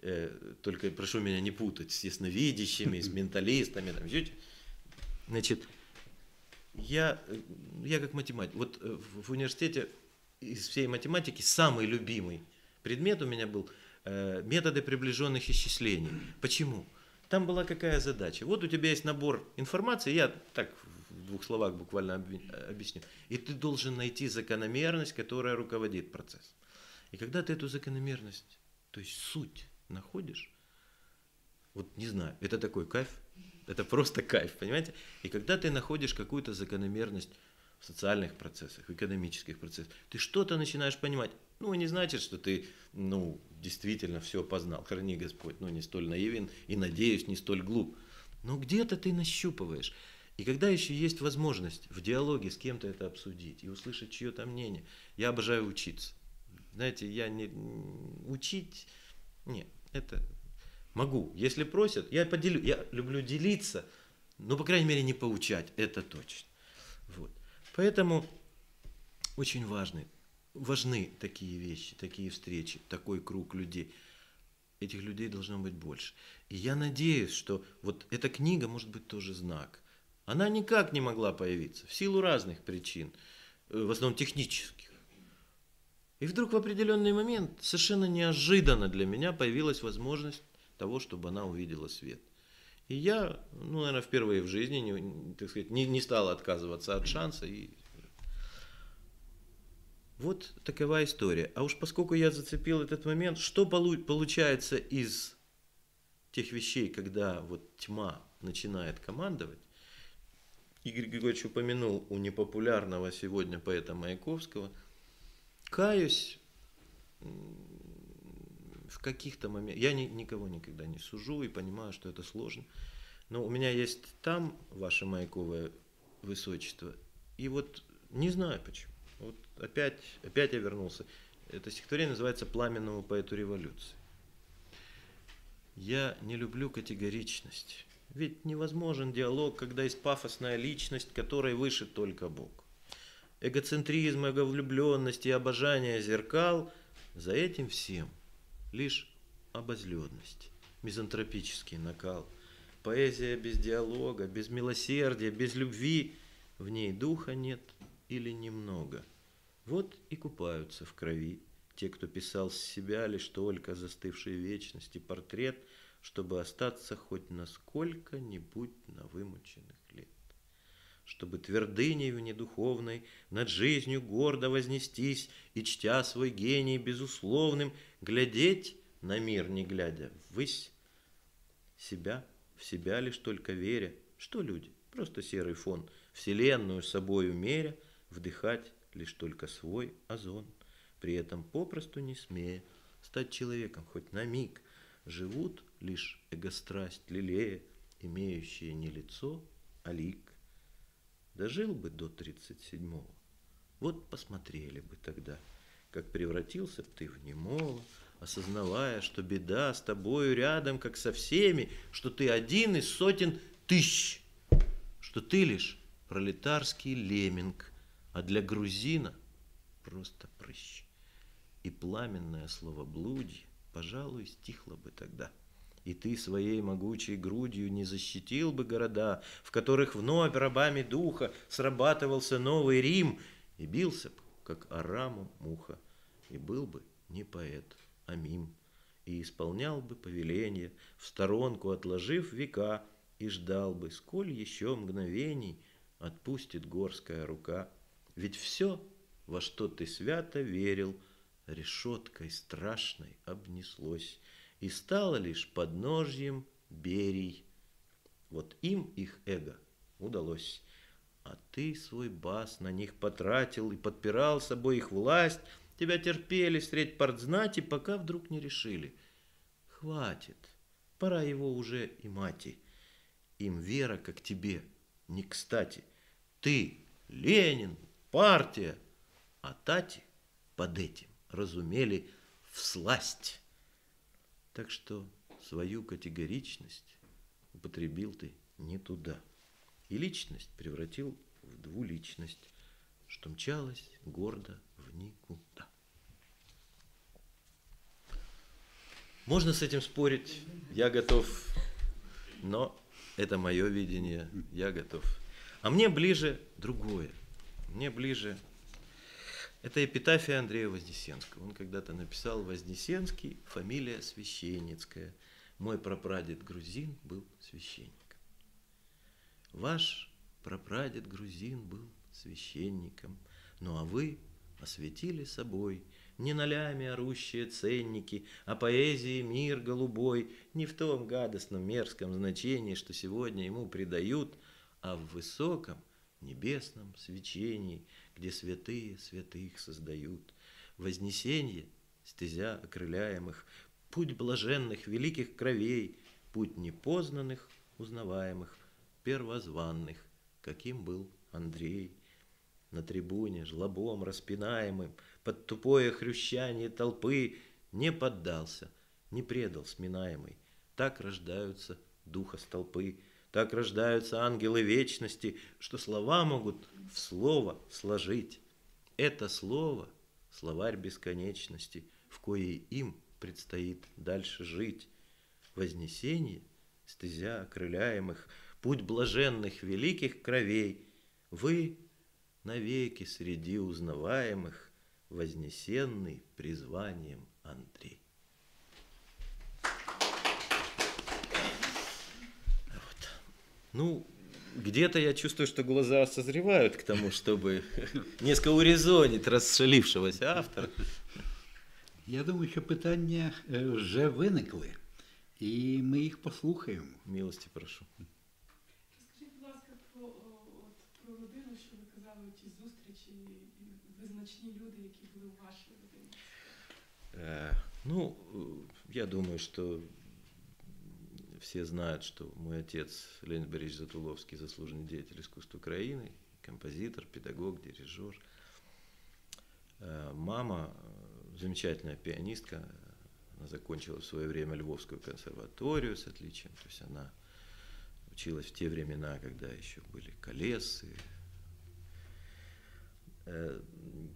Э, только прошу меня не путать с ясновидящими, с <laughs> менталистами. Там, Значит, я, я как математик, вот э, в университете из всей математики самый любимый предмет у меня был э, методы приближенных исчислений. Почему? Там была какая задача? Вот у тебя есть набор информации, я так в двух словах буквально объясню, и ты должен найти закономерность, которая руководит процессом. И когда ты эту закономерность, то есть суть находишь, вот не знаю, это такой кайф, это просто кайф, понимаете? И когда ты находишь какую-то закономерность в социальных процессах, в экономических процессах, ты что-то начинаешь понимать. Ну, не значит, что ты, ну, действительно все познал. Храни Господь, ну, не столь наивен и, надеюсь, не столь глуп. Но где-то ты нащупываешь. И когда еще есть возможность в диалоге с кем-то это обсудить и услышать чье-то мнение, я обожаю учиться. Знаете, я не учить, нет, это могу. Если просят, я поделю. Я люблю делиться, но, по крайней мере, не поучать. Это точно. Вот. Поэтому очень важны, важны такие вещи, такие встречи, такой круг людей. Этих людей должно быть больше. И я надеюсь, что вот эта книга может быть тоже знак. Она никак не могла появиться в силу разных причин, э, в основном технических. И вдруг в определенный момент, совершенно неожиданно для меня, появилась возможность того, чтобы она увидела свет. И я, ну, наверное, впервые в жизни, не, так сказать, не, не стал отказываться от шанса. И... Вот такова история. А уж поскольку я зацепил этот момент, что получается из тех вещей, когда вот тьма начинает командовать, Игорь Григорьевич упомянул у непопулярного сегодня поэта Маяковского – Каюсь, в каких-то моментах, я ни- никого никогда не сужу и понимаю, что это сложно, но у меня есть там ваше маяковое высочество, и вот не знаю почему, вот опять, опять я вернулся. Это стихотворение называется «Пламенному поэту революции». Я не люблю категоричность. Ведь невозможен диалог, когда есть пафосная личность, которой выше только Бог. Эгоцентризм, эговлюбленность и обожание зеркал – за этим всем лишь обозленность, мизантропический накал. Поэзия без диалога, без милосердия, без любви, в ней духа нет или немного. Вот и купаются в крови те, кто писал с себя лишь только застывшей вечности портрет, чтобы остаться хоть на сколько-нибудь на вымученных. Чтобы твердынею недуховной над жизнью гордо вознестись и, чтя свой гений безусловным, глядеть на мир не глядя ввысь, себя, в себя лишь только веря, что люди, просто серый фон, вселенную собою меря, вдыхать лишь только свой озон, при этом попросту не смея стать человеком хоть на миг, живут лишь эгострасть лелея, имеющие не лицо, а лик. Дожил бы до тридцать седьмого, вот посмотрели бы тогда, как превратился ты в немого, осознавая, что беда с тобою рядом, как со всеми, что ты один из сотен тысяч, что ты лишь пролетарский леминг, а для грузина просто прыщ. И пламенное слово блудье, пожалуй, стихло бы тогда. И ты своей могучей грудью не защитил бы города, в которых вновь рабами духа срабатывался новый Рим, и бился б, как араму муха, и был бы не поэт, а мим, и исполнял бы повеление, в сторонку отложив века, и ждал бы, сколь еще мгновений отпустит горская рука. Ведь все, во что ты свято верил, решеткой страшной обнеслось, и стало лишь подножьем берий. Вот им их эго удалось. А ты свой бас на них потратил и подпирал собой их власть. Тебя терпели средь партзнати, пока вдруг не решили. Хватит, пора его уже и мати. Им вера, как тебе, не кстати. Ты, Ленин, партия, а тати под этим разумели всласть. Так что свою категоричность употребил ты не туда. И личность превратил в двуличность, что мчалась гордо в никуда. Можно с этим спорить, я готов, но это мое видение, я готов. А мне ближе другое. Мне ближе это эпитафия Андрея Вознесенского. Он когда-то написал Вознесенский, фамилия священницкая. Мой прапрадед грузин был священником. Ваш прапрадед грузин был священником, ну а вы осветили собой не нолями орущие ценники, а поэзии мир голубой, не в том гадостном мерзком значении, что сегодня ему придают, а в высоком небесном свечении, где святые святых создают. Вознесенье, стезя окрыляемых, путь блаженных великих кровей, путь непознанных, узнаваемых, первозванных, каким был Андрей. На трибуне, жлобом распинаемым, под тупое хрющание толпы, не поддался, не предал сминаемый. Так рождаются духа столпы, так рождаются ангелы вечности, что слова могут в слово сложить. Это слово – словарь бесконечности, в коей им предстоит дальше жить. Вознесение, стезя окрыляемых, путь блаженных великих кровей, вы навеки среди узнаваемых, вознесенный призванием Андрей. Ну, где-то я чувствую, что глаза созревают к тому, чтобы <laughs> несколько урезонить расшалившегося автора. Я думаю, що питання е, вже виникли, і ми їх послухаємо. Милости прошу. Скажіть, будь ласка, про, о, от, про родину, що ви казали, ті зустрічі, і визначні люди, які були у вашій родині. Э, Ну, э, я думаю, что все знают, что мой отец Леонид Борисович Затуловский, заслуженный деятель искусства Украины, композитор, педагог, дирижер. Э, Мама э, замечательная пианистка, она закончила в свое время Львовскую консерваторию с отличием, то есть она училась в те времена, когда еще были колесы. Э,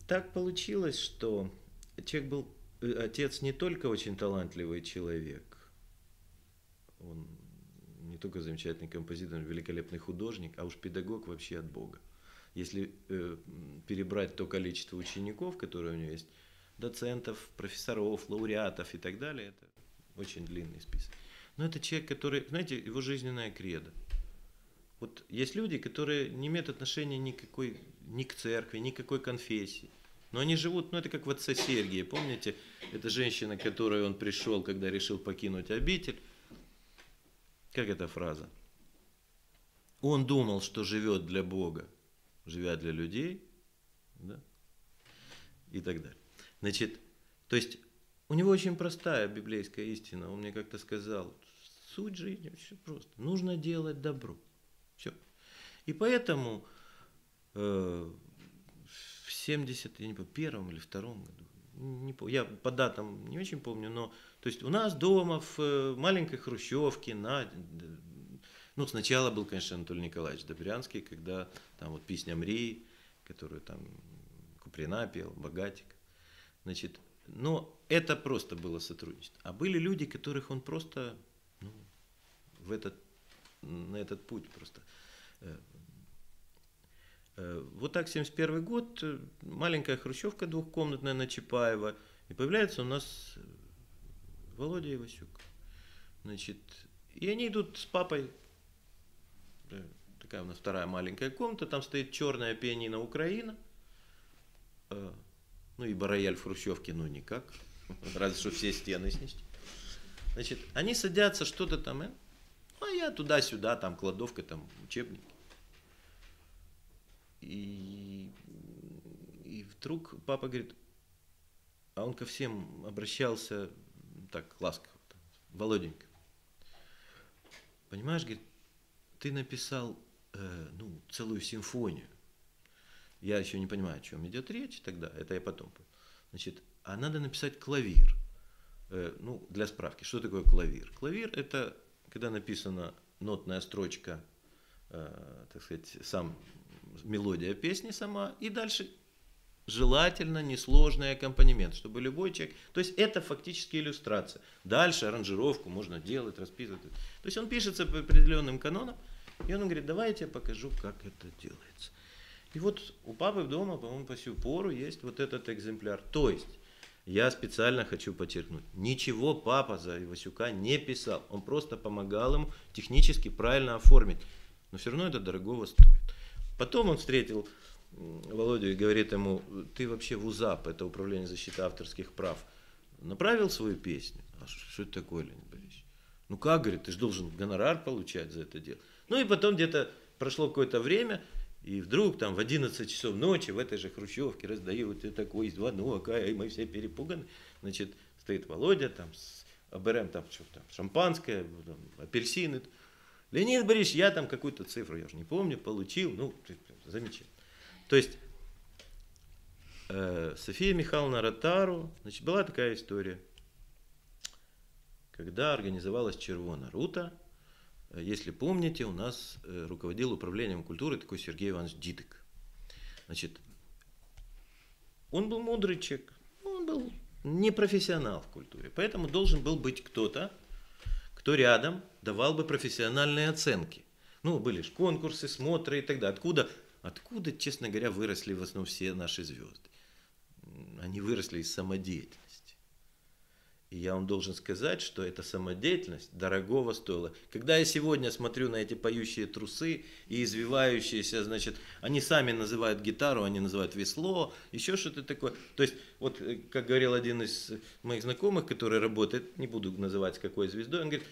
Так получилось, что человек был, э, отец не только очень талантливый человек, он не только замечательный композитор, великолепный художник, а уж педагог вообще от Бога. Если э, перебрать то количество учеников, которые у него есть, доцентов, профессоров, лауреатов и так далее, это очень длинный список. Но это человек, который, знаете, его жизненная кредо. Вот есть люди, которые не имеют отношения никакой, ни к церкви, ни к какой конфессии. Но они живут, ну это как в отце Сергия, помните? Это женщина, к которой он пришел, когда решил покинуть обитель. Как эта фраза? Он думал, что живет для Бога, живя для людей, да? и так далее. Значит, то есть у него очень простая библейская истина. Он мне как-то сказал, суть жизни очень просто. Нужно делать добро. Все. И поэтому э, в 70, я не помню, первом или втором году, не помню, я по датам не очень помню, но то есть у нас дома в э, маленькой хрущевке на ну, сначала был, конечно, Анатолий Николаевич Добрянский, когда там вот песня Мрии, которую там Куприна пел, Богатик. Значит, но это просто было сотрудничество. А были люди, которых он просто ну, в этот, на этот путь просто. э, э, Вот так, 71 год, маленькая хрущевка двухкомнатная на Чапаева, и появляется у нас Володя Ивасюк. Значит, и они идут с папой, такая у нас вторая маленькая комната, там стоит черная пианино Украина, э, ну и рояль в хрущевке, ну никак, <laughs> разве что все стены снести. Значит, они садятся, что-то там, э, а я туда-сюда, там кладовка, там учебники. И, и вдруг папа говорит, а он ко всем обращался так ласково, Володенька, понимаешь, говорит, ты написал э, ну, целую симфонию. Я еще не понимаю, о чем идет речь тогда, это я потом. Значит, а надо написать клавир. Э, ну, для справки, что такое клавир? Клавир – это когда написана нотная строчка, э, так сказать, сам мелодия песни сама, и дальше желательно несложный аккомпанемент, чтобы любой человек... То есть это фактически иллюстрация. Дальше аранжировку можно делать, расписывать. То есть он пишется по определенным канонам, и он говорит, давай я тебе покажу, как это делается. И вот у папы дома, по-моему, по сю пору есть вот этот экземпляр. То есть, я специально хочу подчеркнуть, ничего папа за Ивасюка не писал. Он просто помогал ему технически правильно оформить. Но все равно это дорогого стоит. Потом он встретил Володю и говорит ему, ты вообще в УЗАП, это Управление защиты авторских прав, направил свою песню? А что, это такое, Леонид Борисович? Ну как, говорит, ты же должен гонорар получать за это дело. Ну и потом где-то прошло какое-то время, и вдруг там в 11 часов ночи в этой же хрущевке раздают и такой звонок, а и мы все перепуганы. Значит, стоит Володя там с АБРМ, там что там, шампанское, там, апельсины. Леонид Борисович, я там какую-то цифру, я уже не помню, получил, ну, замечательно. То есть, э, София Михайловна Ротару, значит, была такая история, когда организовалась Червона Рута, Э, если помните, у нас э, руководил управлением культуры такой Сергей Иванович Дидек. Значит, он был мудрый человек, он был не профессионал в культуре, поэтому должен был быть кто-то, кто рядом давал бы профессиональные оценки. Ну, были же конкурсы, смотры и так далее. Откуда, откуда, честно говоря, выросли в основном все наши звезды? Они выросли из самодеятельности. И я вам должен сказать, что эта самодеятельность дорогого стоила. Когда я сегодня смотрю на эти поющие трусы и извивающиеся, значит, они сами называют гитару, они называют весло, еще что-то такое. То есть, вот, э, как говорил один из моих знакомых, который работает, не буду называть какой звездой, он говорит,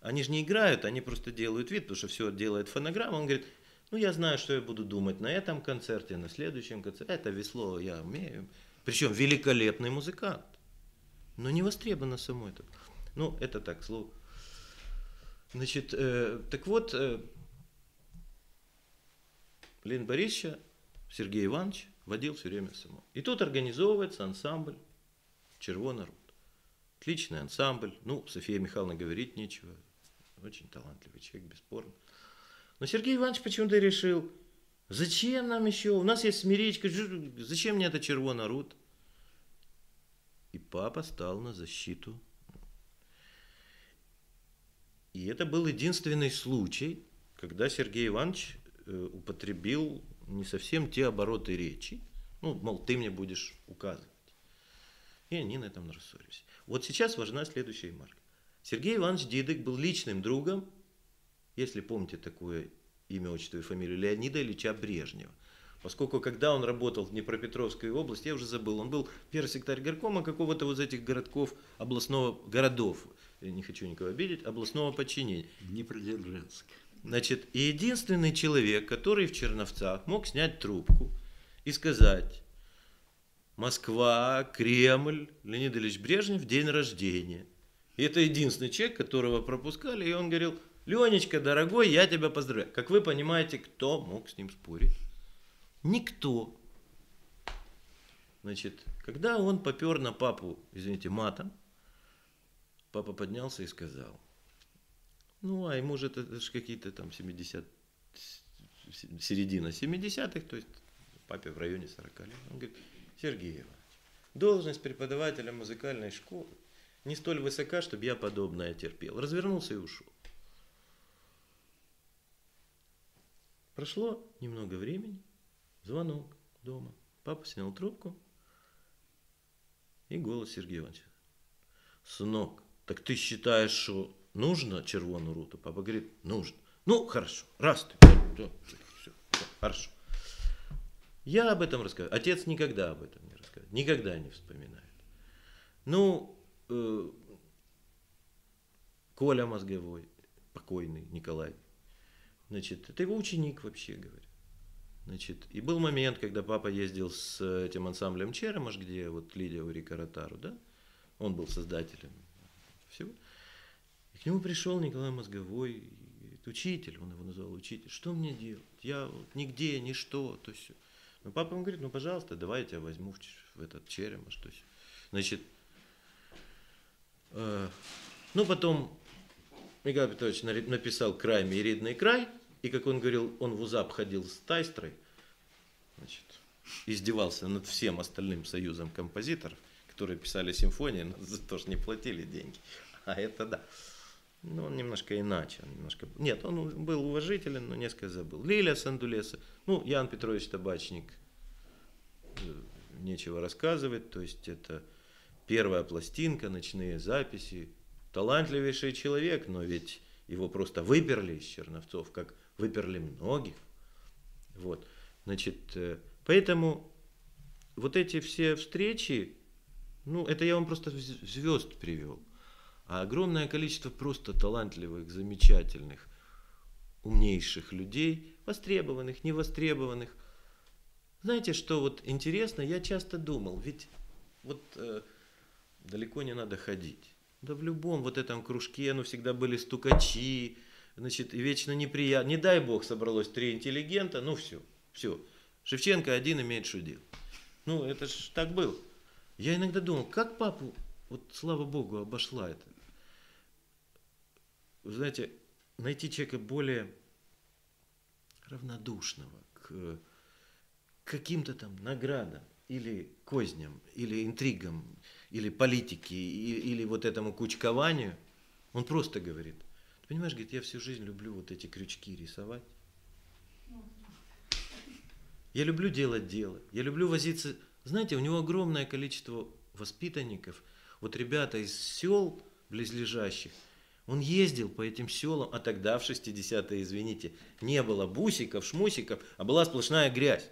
они же не играют, они просто делают вид, потому что все делает фонограмма. Он говорит, ну я знаю, что я буду думать на этом концерте, на следующем концерте. Это весло я умею. Причем великолепный музыкант. но не востребовано само это. Ну, это так, слово. Значит, э, так вот, э, Лен Борисовича Сергей Иванович водил все время само. И тут организовывается ансамбль «Червона Руд». Отличный ансамбль. Ну, София Михайловна говорить нечего. Очень талантливый человек, бесспорно. Но Сергей Иванович почему-то решил, зачем нам еще? У нас есть смиречка, зачем мне это червона руд? И папа стал на защиту. И это был единственный случай, когда Сергей Иванович э, употребил не совсем те обороты речи. Ну, мол, ты мне будешь указывать. И они на этом рассорились. Вот сейчас важна следующая марка. Сергей Иванович Дидык был личным другом, если помните такое имя, отчество и фамилию, Леонида Ильича Брежнева. Поскольку когда он работал в Днепропетровской области, я уже забыл, он был первый секретарь горкома какого-то вот этих городков, областного, городов, я не хочу никого обидеть, областного подчинения. Днепродзержинск. Значит, и единственный человек, который в Черновцах мог снять трубку и сказать, Москва, Кремль, Леонид Ильич Брежнев, день рождения. И это единственный человек, которого пропускали, и он говорил, Ленечка, дорогой, я тебя поздравляю. Как вы понимаете, кто мог с ним спорить? Никто. Значит, когда он попер на папу, извините, матом, папа поднялся и сказал, ну, а ему же это, это ж какие-то там 70, середина 70-х, то есть папе в районе 40 лет. Он говорит, Сергей Иванович, должность преподавателя музыкальной школы не столь высока, чтобы я подобное терпел. Развернулся и ушел. Прошло немного времени, звонок дома. Папа снял трубку, и голос Сергея Ивановича. Сынок, так ты считаешь, что нужно червоную руту? Папа говорит, нужно. Ну, хорошо, раз ты, все, все, хорошо. Я об этом рассказываю. Отец никогда об этом не рассказывает, никогда не вспоминает. Ну, э, Коля Мозговой, покойный Николай, значит, это его ученик вообще, говоря. Значит, и был момент, когда папа ездил с этим ансамблем Черемаш, где вот Лидия Урика Ротару, да, он был создателем всего. И к нему пришел Николай Мозговой, и учитель, он его назвал учитель, что мне делать? Я вот нигде, ничто, то есть. Ну, папа ему говорит, ну, пожалуйста, давай я тебя возьму в, в этот Черемаш, то есть. Значит, э, ну, потом Михаил Петрович написал «Край, миридный край», и, как он говорил, он в УЗАП ходил с тайстрой, значит, издевался над всем остальным союзом композиторов, которые писали симфонии, но за то, что не платили деньги. А это да. Ну, он немножко иначе. Он немножко... Нет, он был уважителен, но несколько забыл. Лилия Сандулеса. Ну, Ян Петрович Табачник. э, Нечего рассказывать. То есть, это первая пластинка, ночные записи. Талантливейший человек, но ведь его просто выперли из Черновцов, как выперли многих. Вот. Значит, э, поэтому вот эти все встречи, ну, это я вам просто звезд привел. А огромное количество просто талантливых, замечательных, умнейших людей, востребованных, невостребованных. Знаете, что вот интересно, я часто думал, ведь вот э, далеко не надо ходить. Да в любом вот этом кружке, ну, всегда были стукачи, значит, вечно неприятно. Не дай бог собралось три интеллигента, ну, все, все. Шевченко один имеет делать. Ну, это ж так было. Я иногда думал, как папу, вот слава богу, обошла это. Вы знаете, найти человека более равнодушного к каким-то там наградам или козням, или интригам, или политике, и- или вот этому кучкованию, он просто говорит, понимаешь, говорит, я всю жизнь люблю вот эти крючки рисовать. Я люблю делать дело, я люблю возиться. Знаете, у него огромное количество воспитанников, вот ребята из сел близлежащих, он ездил по этим селам, а тогда в 60-е, извините, не было бусиков, шмусиков, а была сплошная грязь.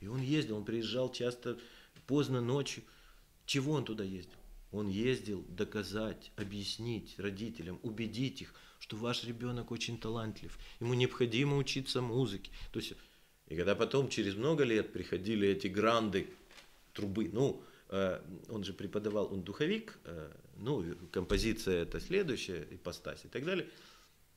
И он ездил, он приезжал часто поздно ночью. Чего он туда ездил? Он ездил доказать, объяснить родителям, убедить их, что ваш ребенок очень талантлив, ему необходимо учиться музыке. То есть, и когда потом, через много лет, приходили эти гранды трубы, ну, э, он же преподавал, он духовик, э, ну, композиция это следующая, ипостась и так далее.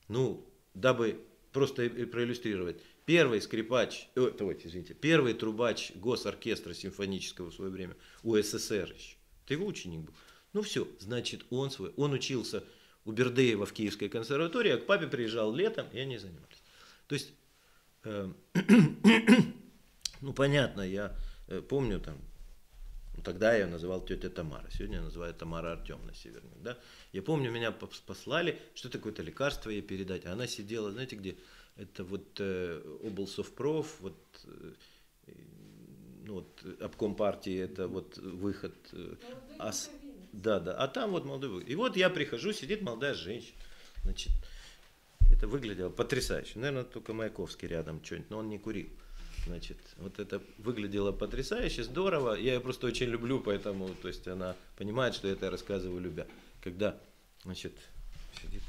Ну, дабы просто проиллюстрировать, первый скрипач, э, давайте, извините, первый трубач госоркестра симфонического в свое время УССР еще, это его ученик был. Ну все, значит, он свой, он учился у Бердыева в Киевской консерватории, а к папе приезжал летом, и они занимались. То есть, э, <clears throat> ну понятно, я э, помню там, ну, тогда я называл тетя Тамара, сегодня я называю Тамара Артемна Северник, да. Я помню, меня пос- послали, что такое-то лекарство ей передать, а она сидела, знаете где, это вот э, облсовпроф, вот, э, ну вот, обком партии, это вот выход, э, а с- да, да, а там вот молодой И вот я прихожу, сидит молодая женщина, значит, это выглядело потрясающе. Наверное, только Маяковский рядом что-нибудь, но он не курил. Значит, вот это выглядело потрясающе, здорово. Я ее просто очень люблю, поэтому, то есть она понимает, что я это рассказываю любя. Когда, значит, сидит.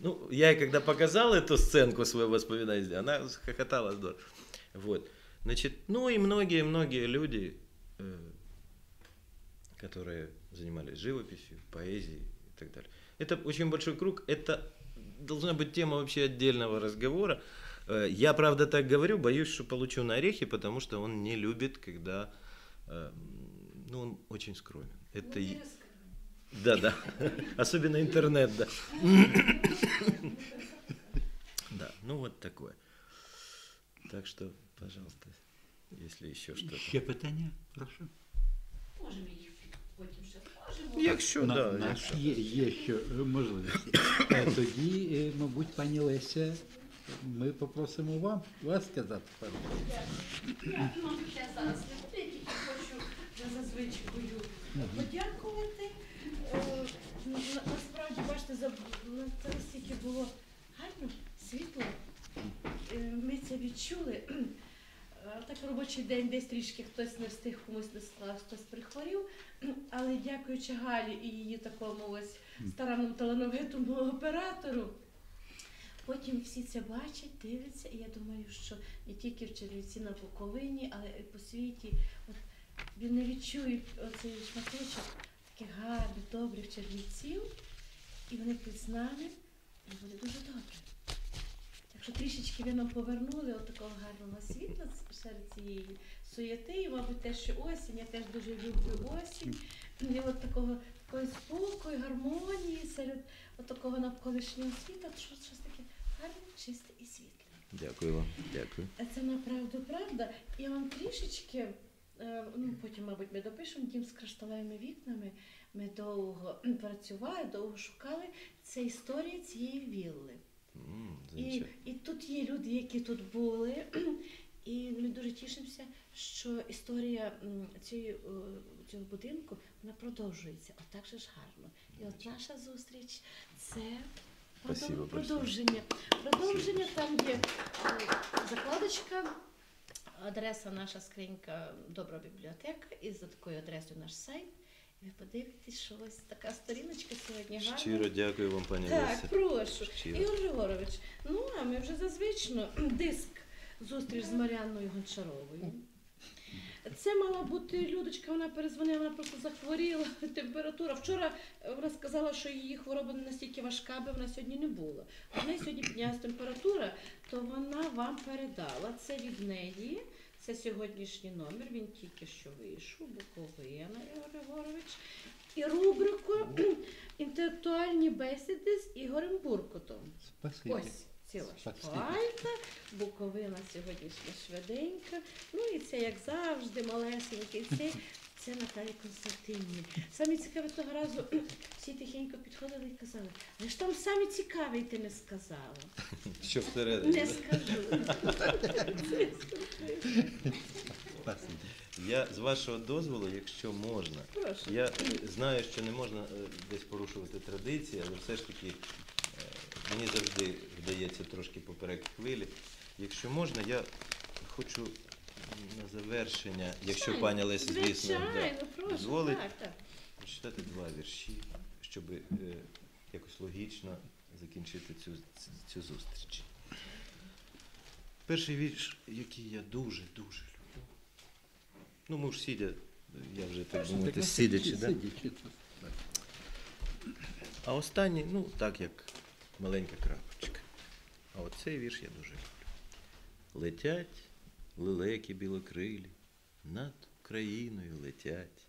Ну, я ей когда показал эту сценку своего воспоминания, она хохотала здорово. Вот. Значит, ну и многие-многие люди, э, которые занимались живописью, поэзией и так далее. Это очень большой круг, это должна быть тема вообще отдельного разговора. Э, Я, правда, так говорю, боюсь, что получу на орехи, потому что он не любит, когда... э, Ну, он очень скромен. Это... и- Да, да. Особенно интернет, да. Да, ну вот такое. Так что, пожалуйста, если еще что-то. Ще питання, прошу. Можемо їх потім ще скажемо. Якщо, На- да, нас якщо. є, є ще е, можливості. Е, Тоді, е, мабуть, пані Леся, ми попросимо вам вас сказати пару слів. Я ну, ще зараз не буду, я тільки хочу за зазвичкою подякувати. На- Насправді, бачите, це настільки було гарно, світло. Е, Ми це відчули. Так робочий день десь трішки хтось не встиг, комусь не склав, хтось прихворів. Але дякуючи Галі і її такому ось старанному талановитому оператору. Потім всі це бачать, дивляться, і я думаю, що не тільки в Чернівці на Буковині, але і по світі. От вони відчують оцей шматочок таких гарних, добрих чернівців, і вони будуть з нами, і буде дуже добре. Так що трішечки ви нам повернули от такого гарного світла серед цієї суєти, і, мабуть, те, що осінь, я теж дуже люблю осінь. І от такого такої спокою, гармонії серед от такого навколишнього світу, щось, щось таке гарне, чисте і світле. Дякую вам. Дякую. Це направду правда. І вам трішечки, ну потім, мабуть, ми допишемо дім з кришталевими вікнами. Ми довго <clears throat> працювали, довго шукали. Це історія цієї вілли. М, І, і тут є люди, які тут були. <clears throat> І ми дуже тішимося, що історія цієї, е, цього будинку вона продовжується. Отак же ж гарно. І от наша зустріч це Спасибо продов- продовження. Продовження там є е, закладочка, адреса наша скринька Добра бібліотека, і за такою адресою наш сайт. І ви подивитесь, що ось така сторіночка сьогодні гарна. Щиро дякую вам, пані Так, Леся. прошу. Щиро. Ігор Григорович, ну а ми вже зазвично диск зустріч з Маріанною Гончаровою. Це мала бути Людочка, вона перезвонила, вона просто захворіла, <laughs> температура. Вчора е, вона сказала, що її хвороба не настільки важка, аби вона сьогодні не була. У неї сьогодні піднялася температура, то вона вам передала. Це від неї. Це сьогоднішній номер, він тільки що вийшов, Буковина Ігор Григорович. І рубрику інтелектуальні бесіди з Ігорем Буркотом. Спасибі. Ось ціла шпальта, Буковина сьогоднішня швиденька. Ну і це, як завжди, малесенький. Це, це Наталі Константинівні. Самі цікаве того разу всі тихенько підходили і казали, але ж там самі цікаві ти не сказала. Що всередині? Не скажу. Я з вашого дозволу, якщо можна, Прошу. я знаю, що не можна е, десь порушувати традиції, але все ж таки мені завжди вдається трошки поперек хвилі. Якщо можна, я хочу на завершення, якщо пані Леся, звісно, да, дозволить, прочитати два вірші, щоб е, якось логічно закінчити цю, цю зустріч. перший вірш, який я дуже-дуже люблю. Ну, ми ж сидя, я вже так мовити, сидячи, да? А останній, ну, так як маленька крапочка. А оцей вірш я дуже люблю. Летять лелеки білокрилі, над Україною летять,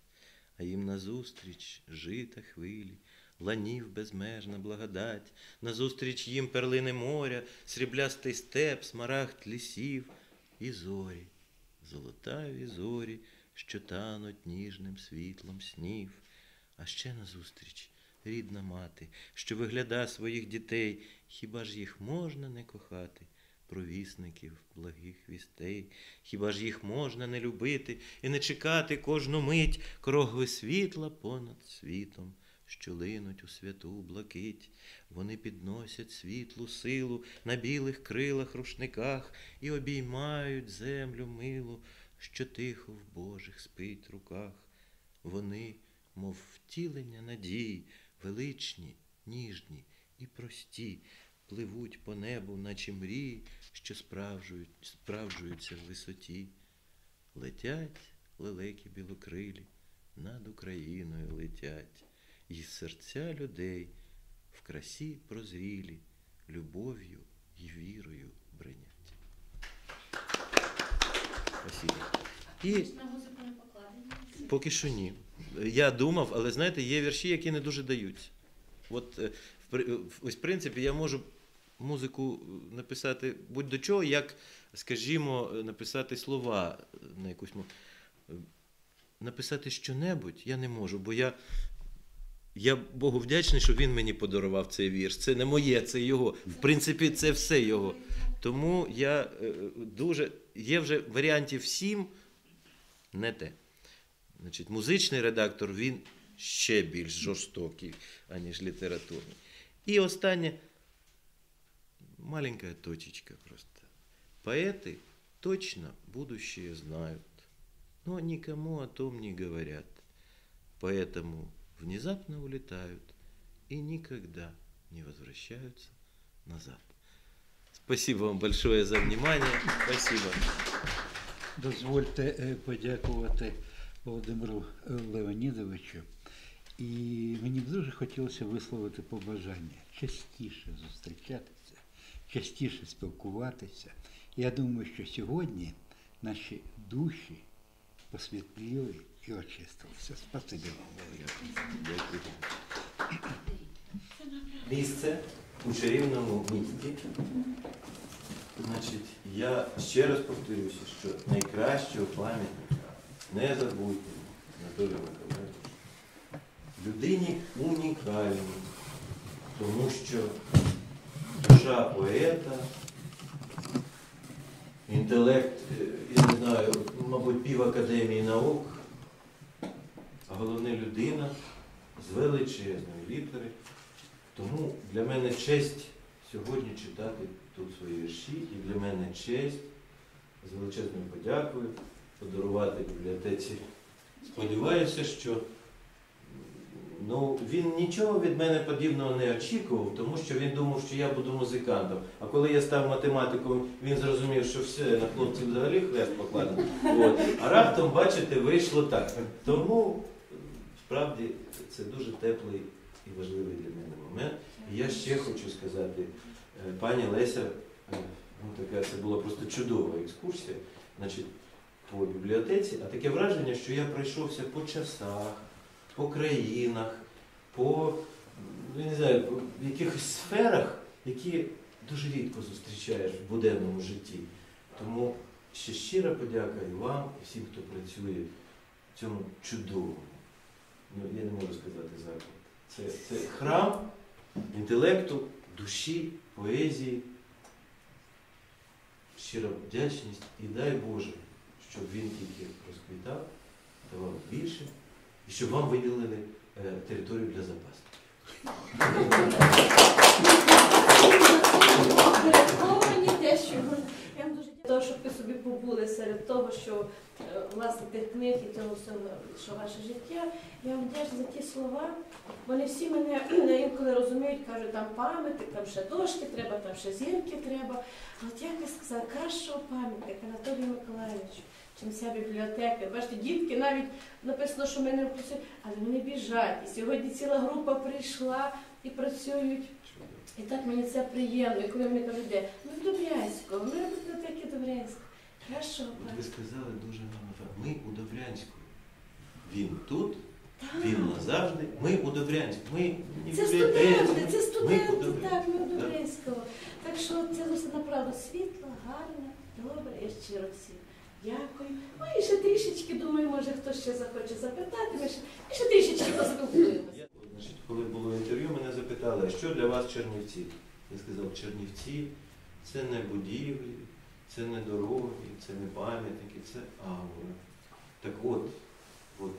а їм назустріч жита хвилі, ланів безмежна благодать, назустріч їм перлини моря, сріблястий степ, смарагд лісів і зорі, золотаві зорі, що тануть ніжним світлом снів. А ще назустріч рідна мати, що вигляда своїх дітей, хіба ж їх можна не кохати, провісників благих вістей, хіба ж їх можна не любити і не чекати кожну мить? Крогви світла понад світом, що линуть у святу блакить, вони підносять світлу силу на білих крилах рушниках і обіймають землю милу, що тихо в Божих спить руках. Вони, мов втілення надії, величні, ніжні і прості, пливуть по небу, наче мрії, що справжують, справджуються в висоті. Летять лелеки білокрилі, над Україною летять, і серця людей в красі прозрілі, любов'ю і вірою бринять. Спасибо. І. Поки що ні. Я думав, але знаєте, є вірші, які не дуже даються. От, е, в- ось, в принципі, я можу музику е, написати будь-до чого, як, скажімо, е, написати слова е, на якусь мову. Написати що-небудь я не можу, бо я, я Богу вдячний, що він мені подарував цей вірш. Це не моє, це його. В принципі, це все його. Тому я е, дуже. Є вже варіантів сім, не те. Значить, музичний редактор він ще більш жорстокий, аніж літературний. І останнє маленька точечка просто. Поэты точно будущее знают, но никому о том не говорят. Поэтому внезапно улетают и никогда не возвращаются назад. Спасибо вам большое за внимание. Спасибо. Дозвольте е, подякувати Володимиру Леонідовичу. І мені б дуже хотілося висловити побажання частіше зустрічатися, частіше спілкуватися. Я думаю, що сьогодні наші душі посвітліли і очистилися. Спасибі вам. Дякую. Місце у чарівному місті. Значить, я ще раз повторюся, що найкращого пам'ятника не забудьте Анатолію Миколаївичу. Людині унікальній, тому що душа поета, інтелект, е, я не знаю, мабуть, пів академії наук, а головне людина з величезної літери. Тому для мене честь сьогодні читати тут свої вірші, і для мене честь з величезною подякою подарувати бібліотеці. Сподіваюся, що ну, він нічого від мене подібного не очікував, тому що він думав, що я буду музикантом. А коли я став математиком, він зрозумів, що все на хлопців взагалі хрест покладений. От. А раптом, бачите, вийшло так. Тому справді це дуже теплий і важливий для мене момент. І я ще хочу сказати, е, пані Леся, е, ну така це була просто чудова екскурсія, значить, по бібліотеці, а таке враження, що я пройшовся по часах, по країнах, по не знаю, по якихось сферах, які дуже рідко зустрічаєш в буденному житті. Тому ще щира подяка і вам, і всім, хто працює в цьому чудовому. Ну, я не можу сказати заклад. Це, це храм інтелекту, душі, поезії. Щира вдячність і дай Боже, щоб він тільки розквітав, давав більше, і щоб вам виділили е, територію для запасу. Дякую, щоб ви собі побули серед того, що е, власне тих книг і того всього, що ваше життя. Я вам вдячна за ті слова. Вони всі мене <clears throat> інколи розуміють, кажуть, там пам'ятник, там ще дошки треба, там ще зірки треба. От як я сказала, кращого пам'ятника Анатолію Миколаївичу, чим ця бібліотека. Бачите, дітки навіть написано, що мене впустили, але вони біжать. І сьогодні ціла група прийшла і працюють. І так мені це приємно. І коли мені кажуть, де? Ну, в Добрянську, ми в бібліотеки Добрянську. Кращого От ви сказали дуже гарно. Ми у Добрянську. Він тут, він назавжди. Ми у Добрянську. Ми Це студенти, це студенти, у Добрянську. так, ми Так. Добрянського. Так що це все направду світло, гарне, добре, я щиро всім дякую. Ну і ще трішечки, думаю, може хтось ще захоче запитати, ми ще, ми ще трішечки поспілкуємося. Значить, коли було інтерв'ю, мене запитали, що для вас Чернівці? Я сказав, Чернівці це не будівлі, це не дороги, це не пам'ятники, це аура. Так от, от,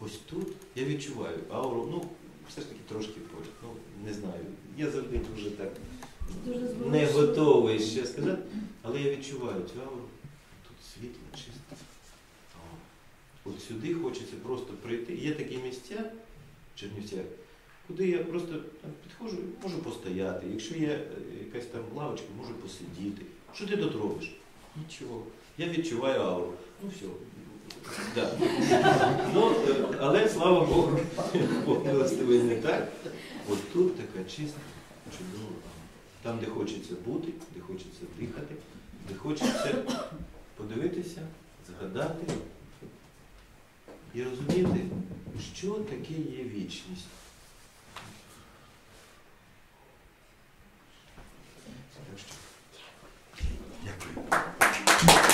ось тут я відчуваю ауру, ну, все ж таки трошки поряд. Ну, не знаю. Я завжди дуже так не готовий ще сказати, але я відчуваю цю ауру. Світло, чисте. От сюди хочеться просто прийти. Є такі місця в Чернівцях, куди я просто підходжу, можу постояти. Якщо є е, якась там лавочка, можу посидіти. Що ти тут робиш? Нічого. Я відчуваю ауру. Ну все. Да. Ну, е, але слава Богу, <laughs> Бог не так. От тут така чиста, чудова. Там, де хочеться бути, де хочеться дихати, де хочеться подивитися, згадати і розуміти, що таке є вічність. Дякую.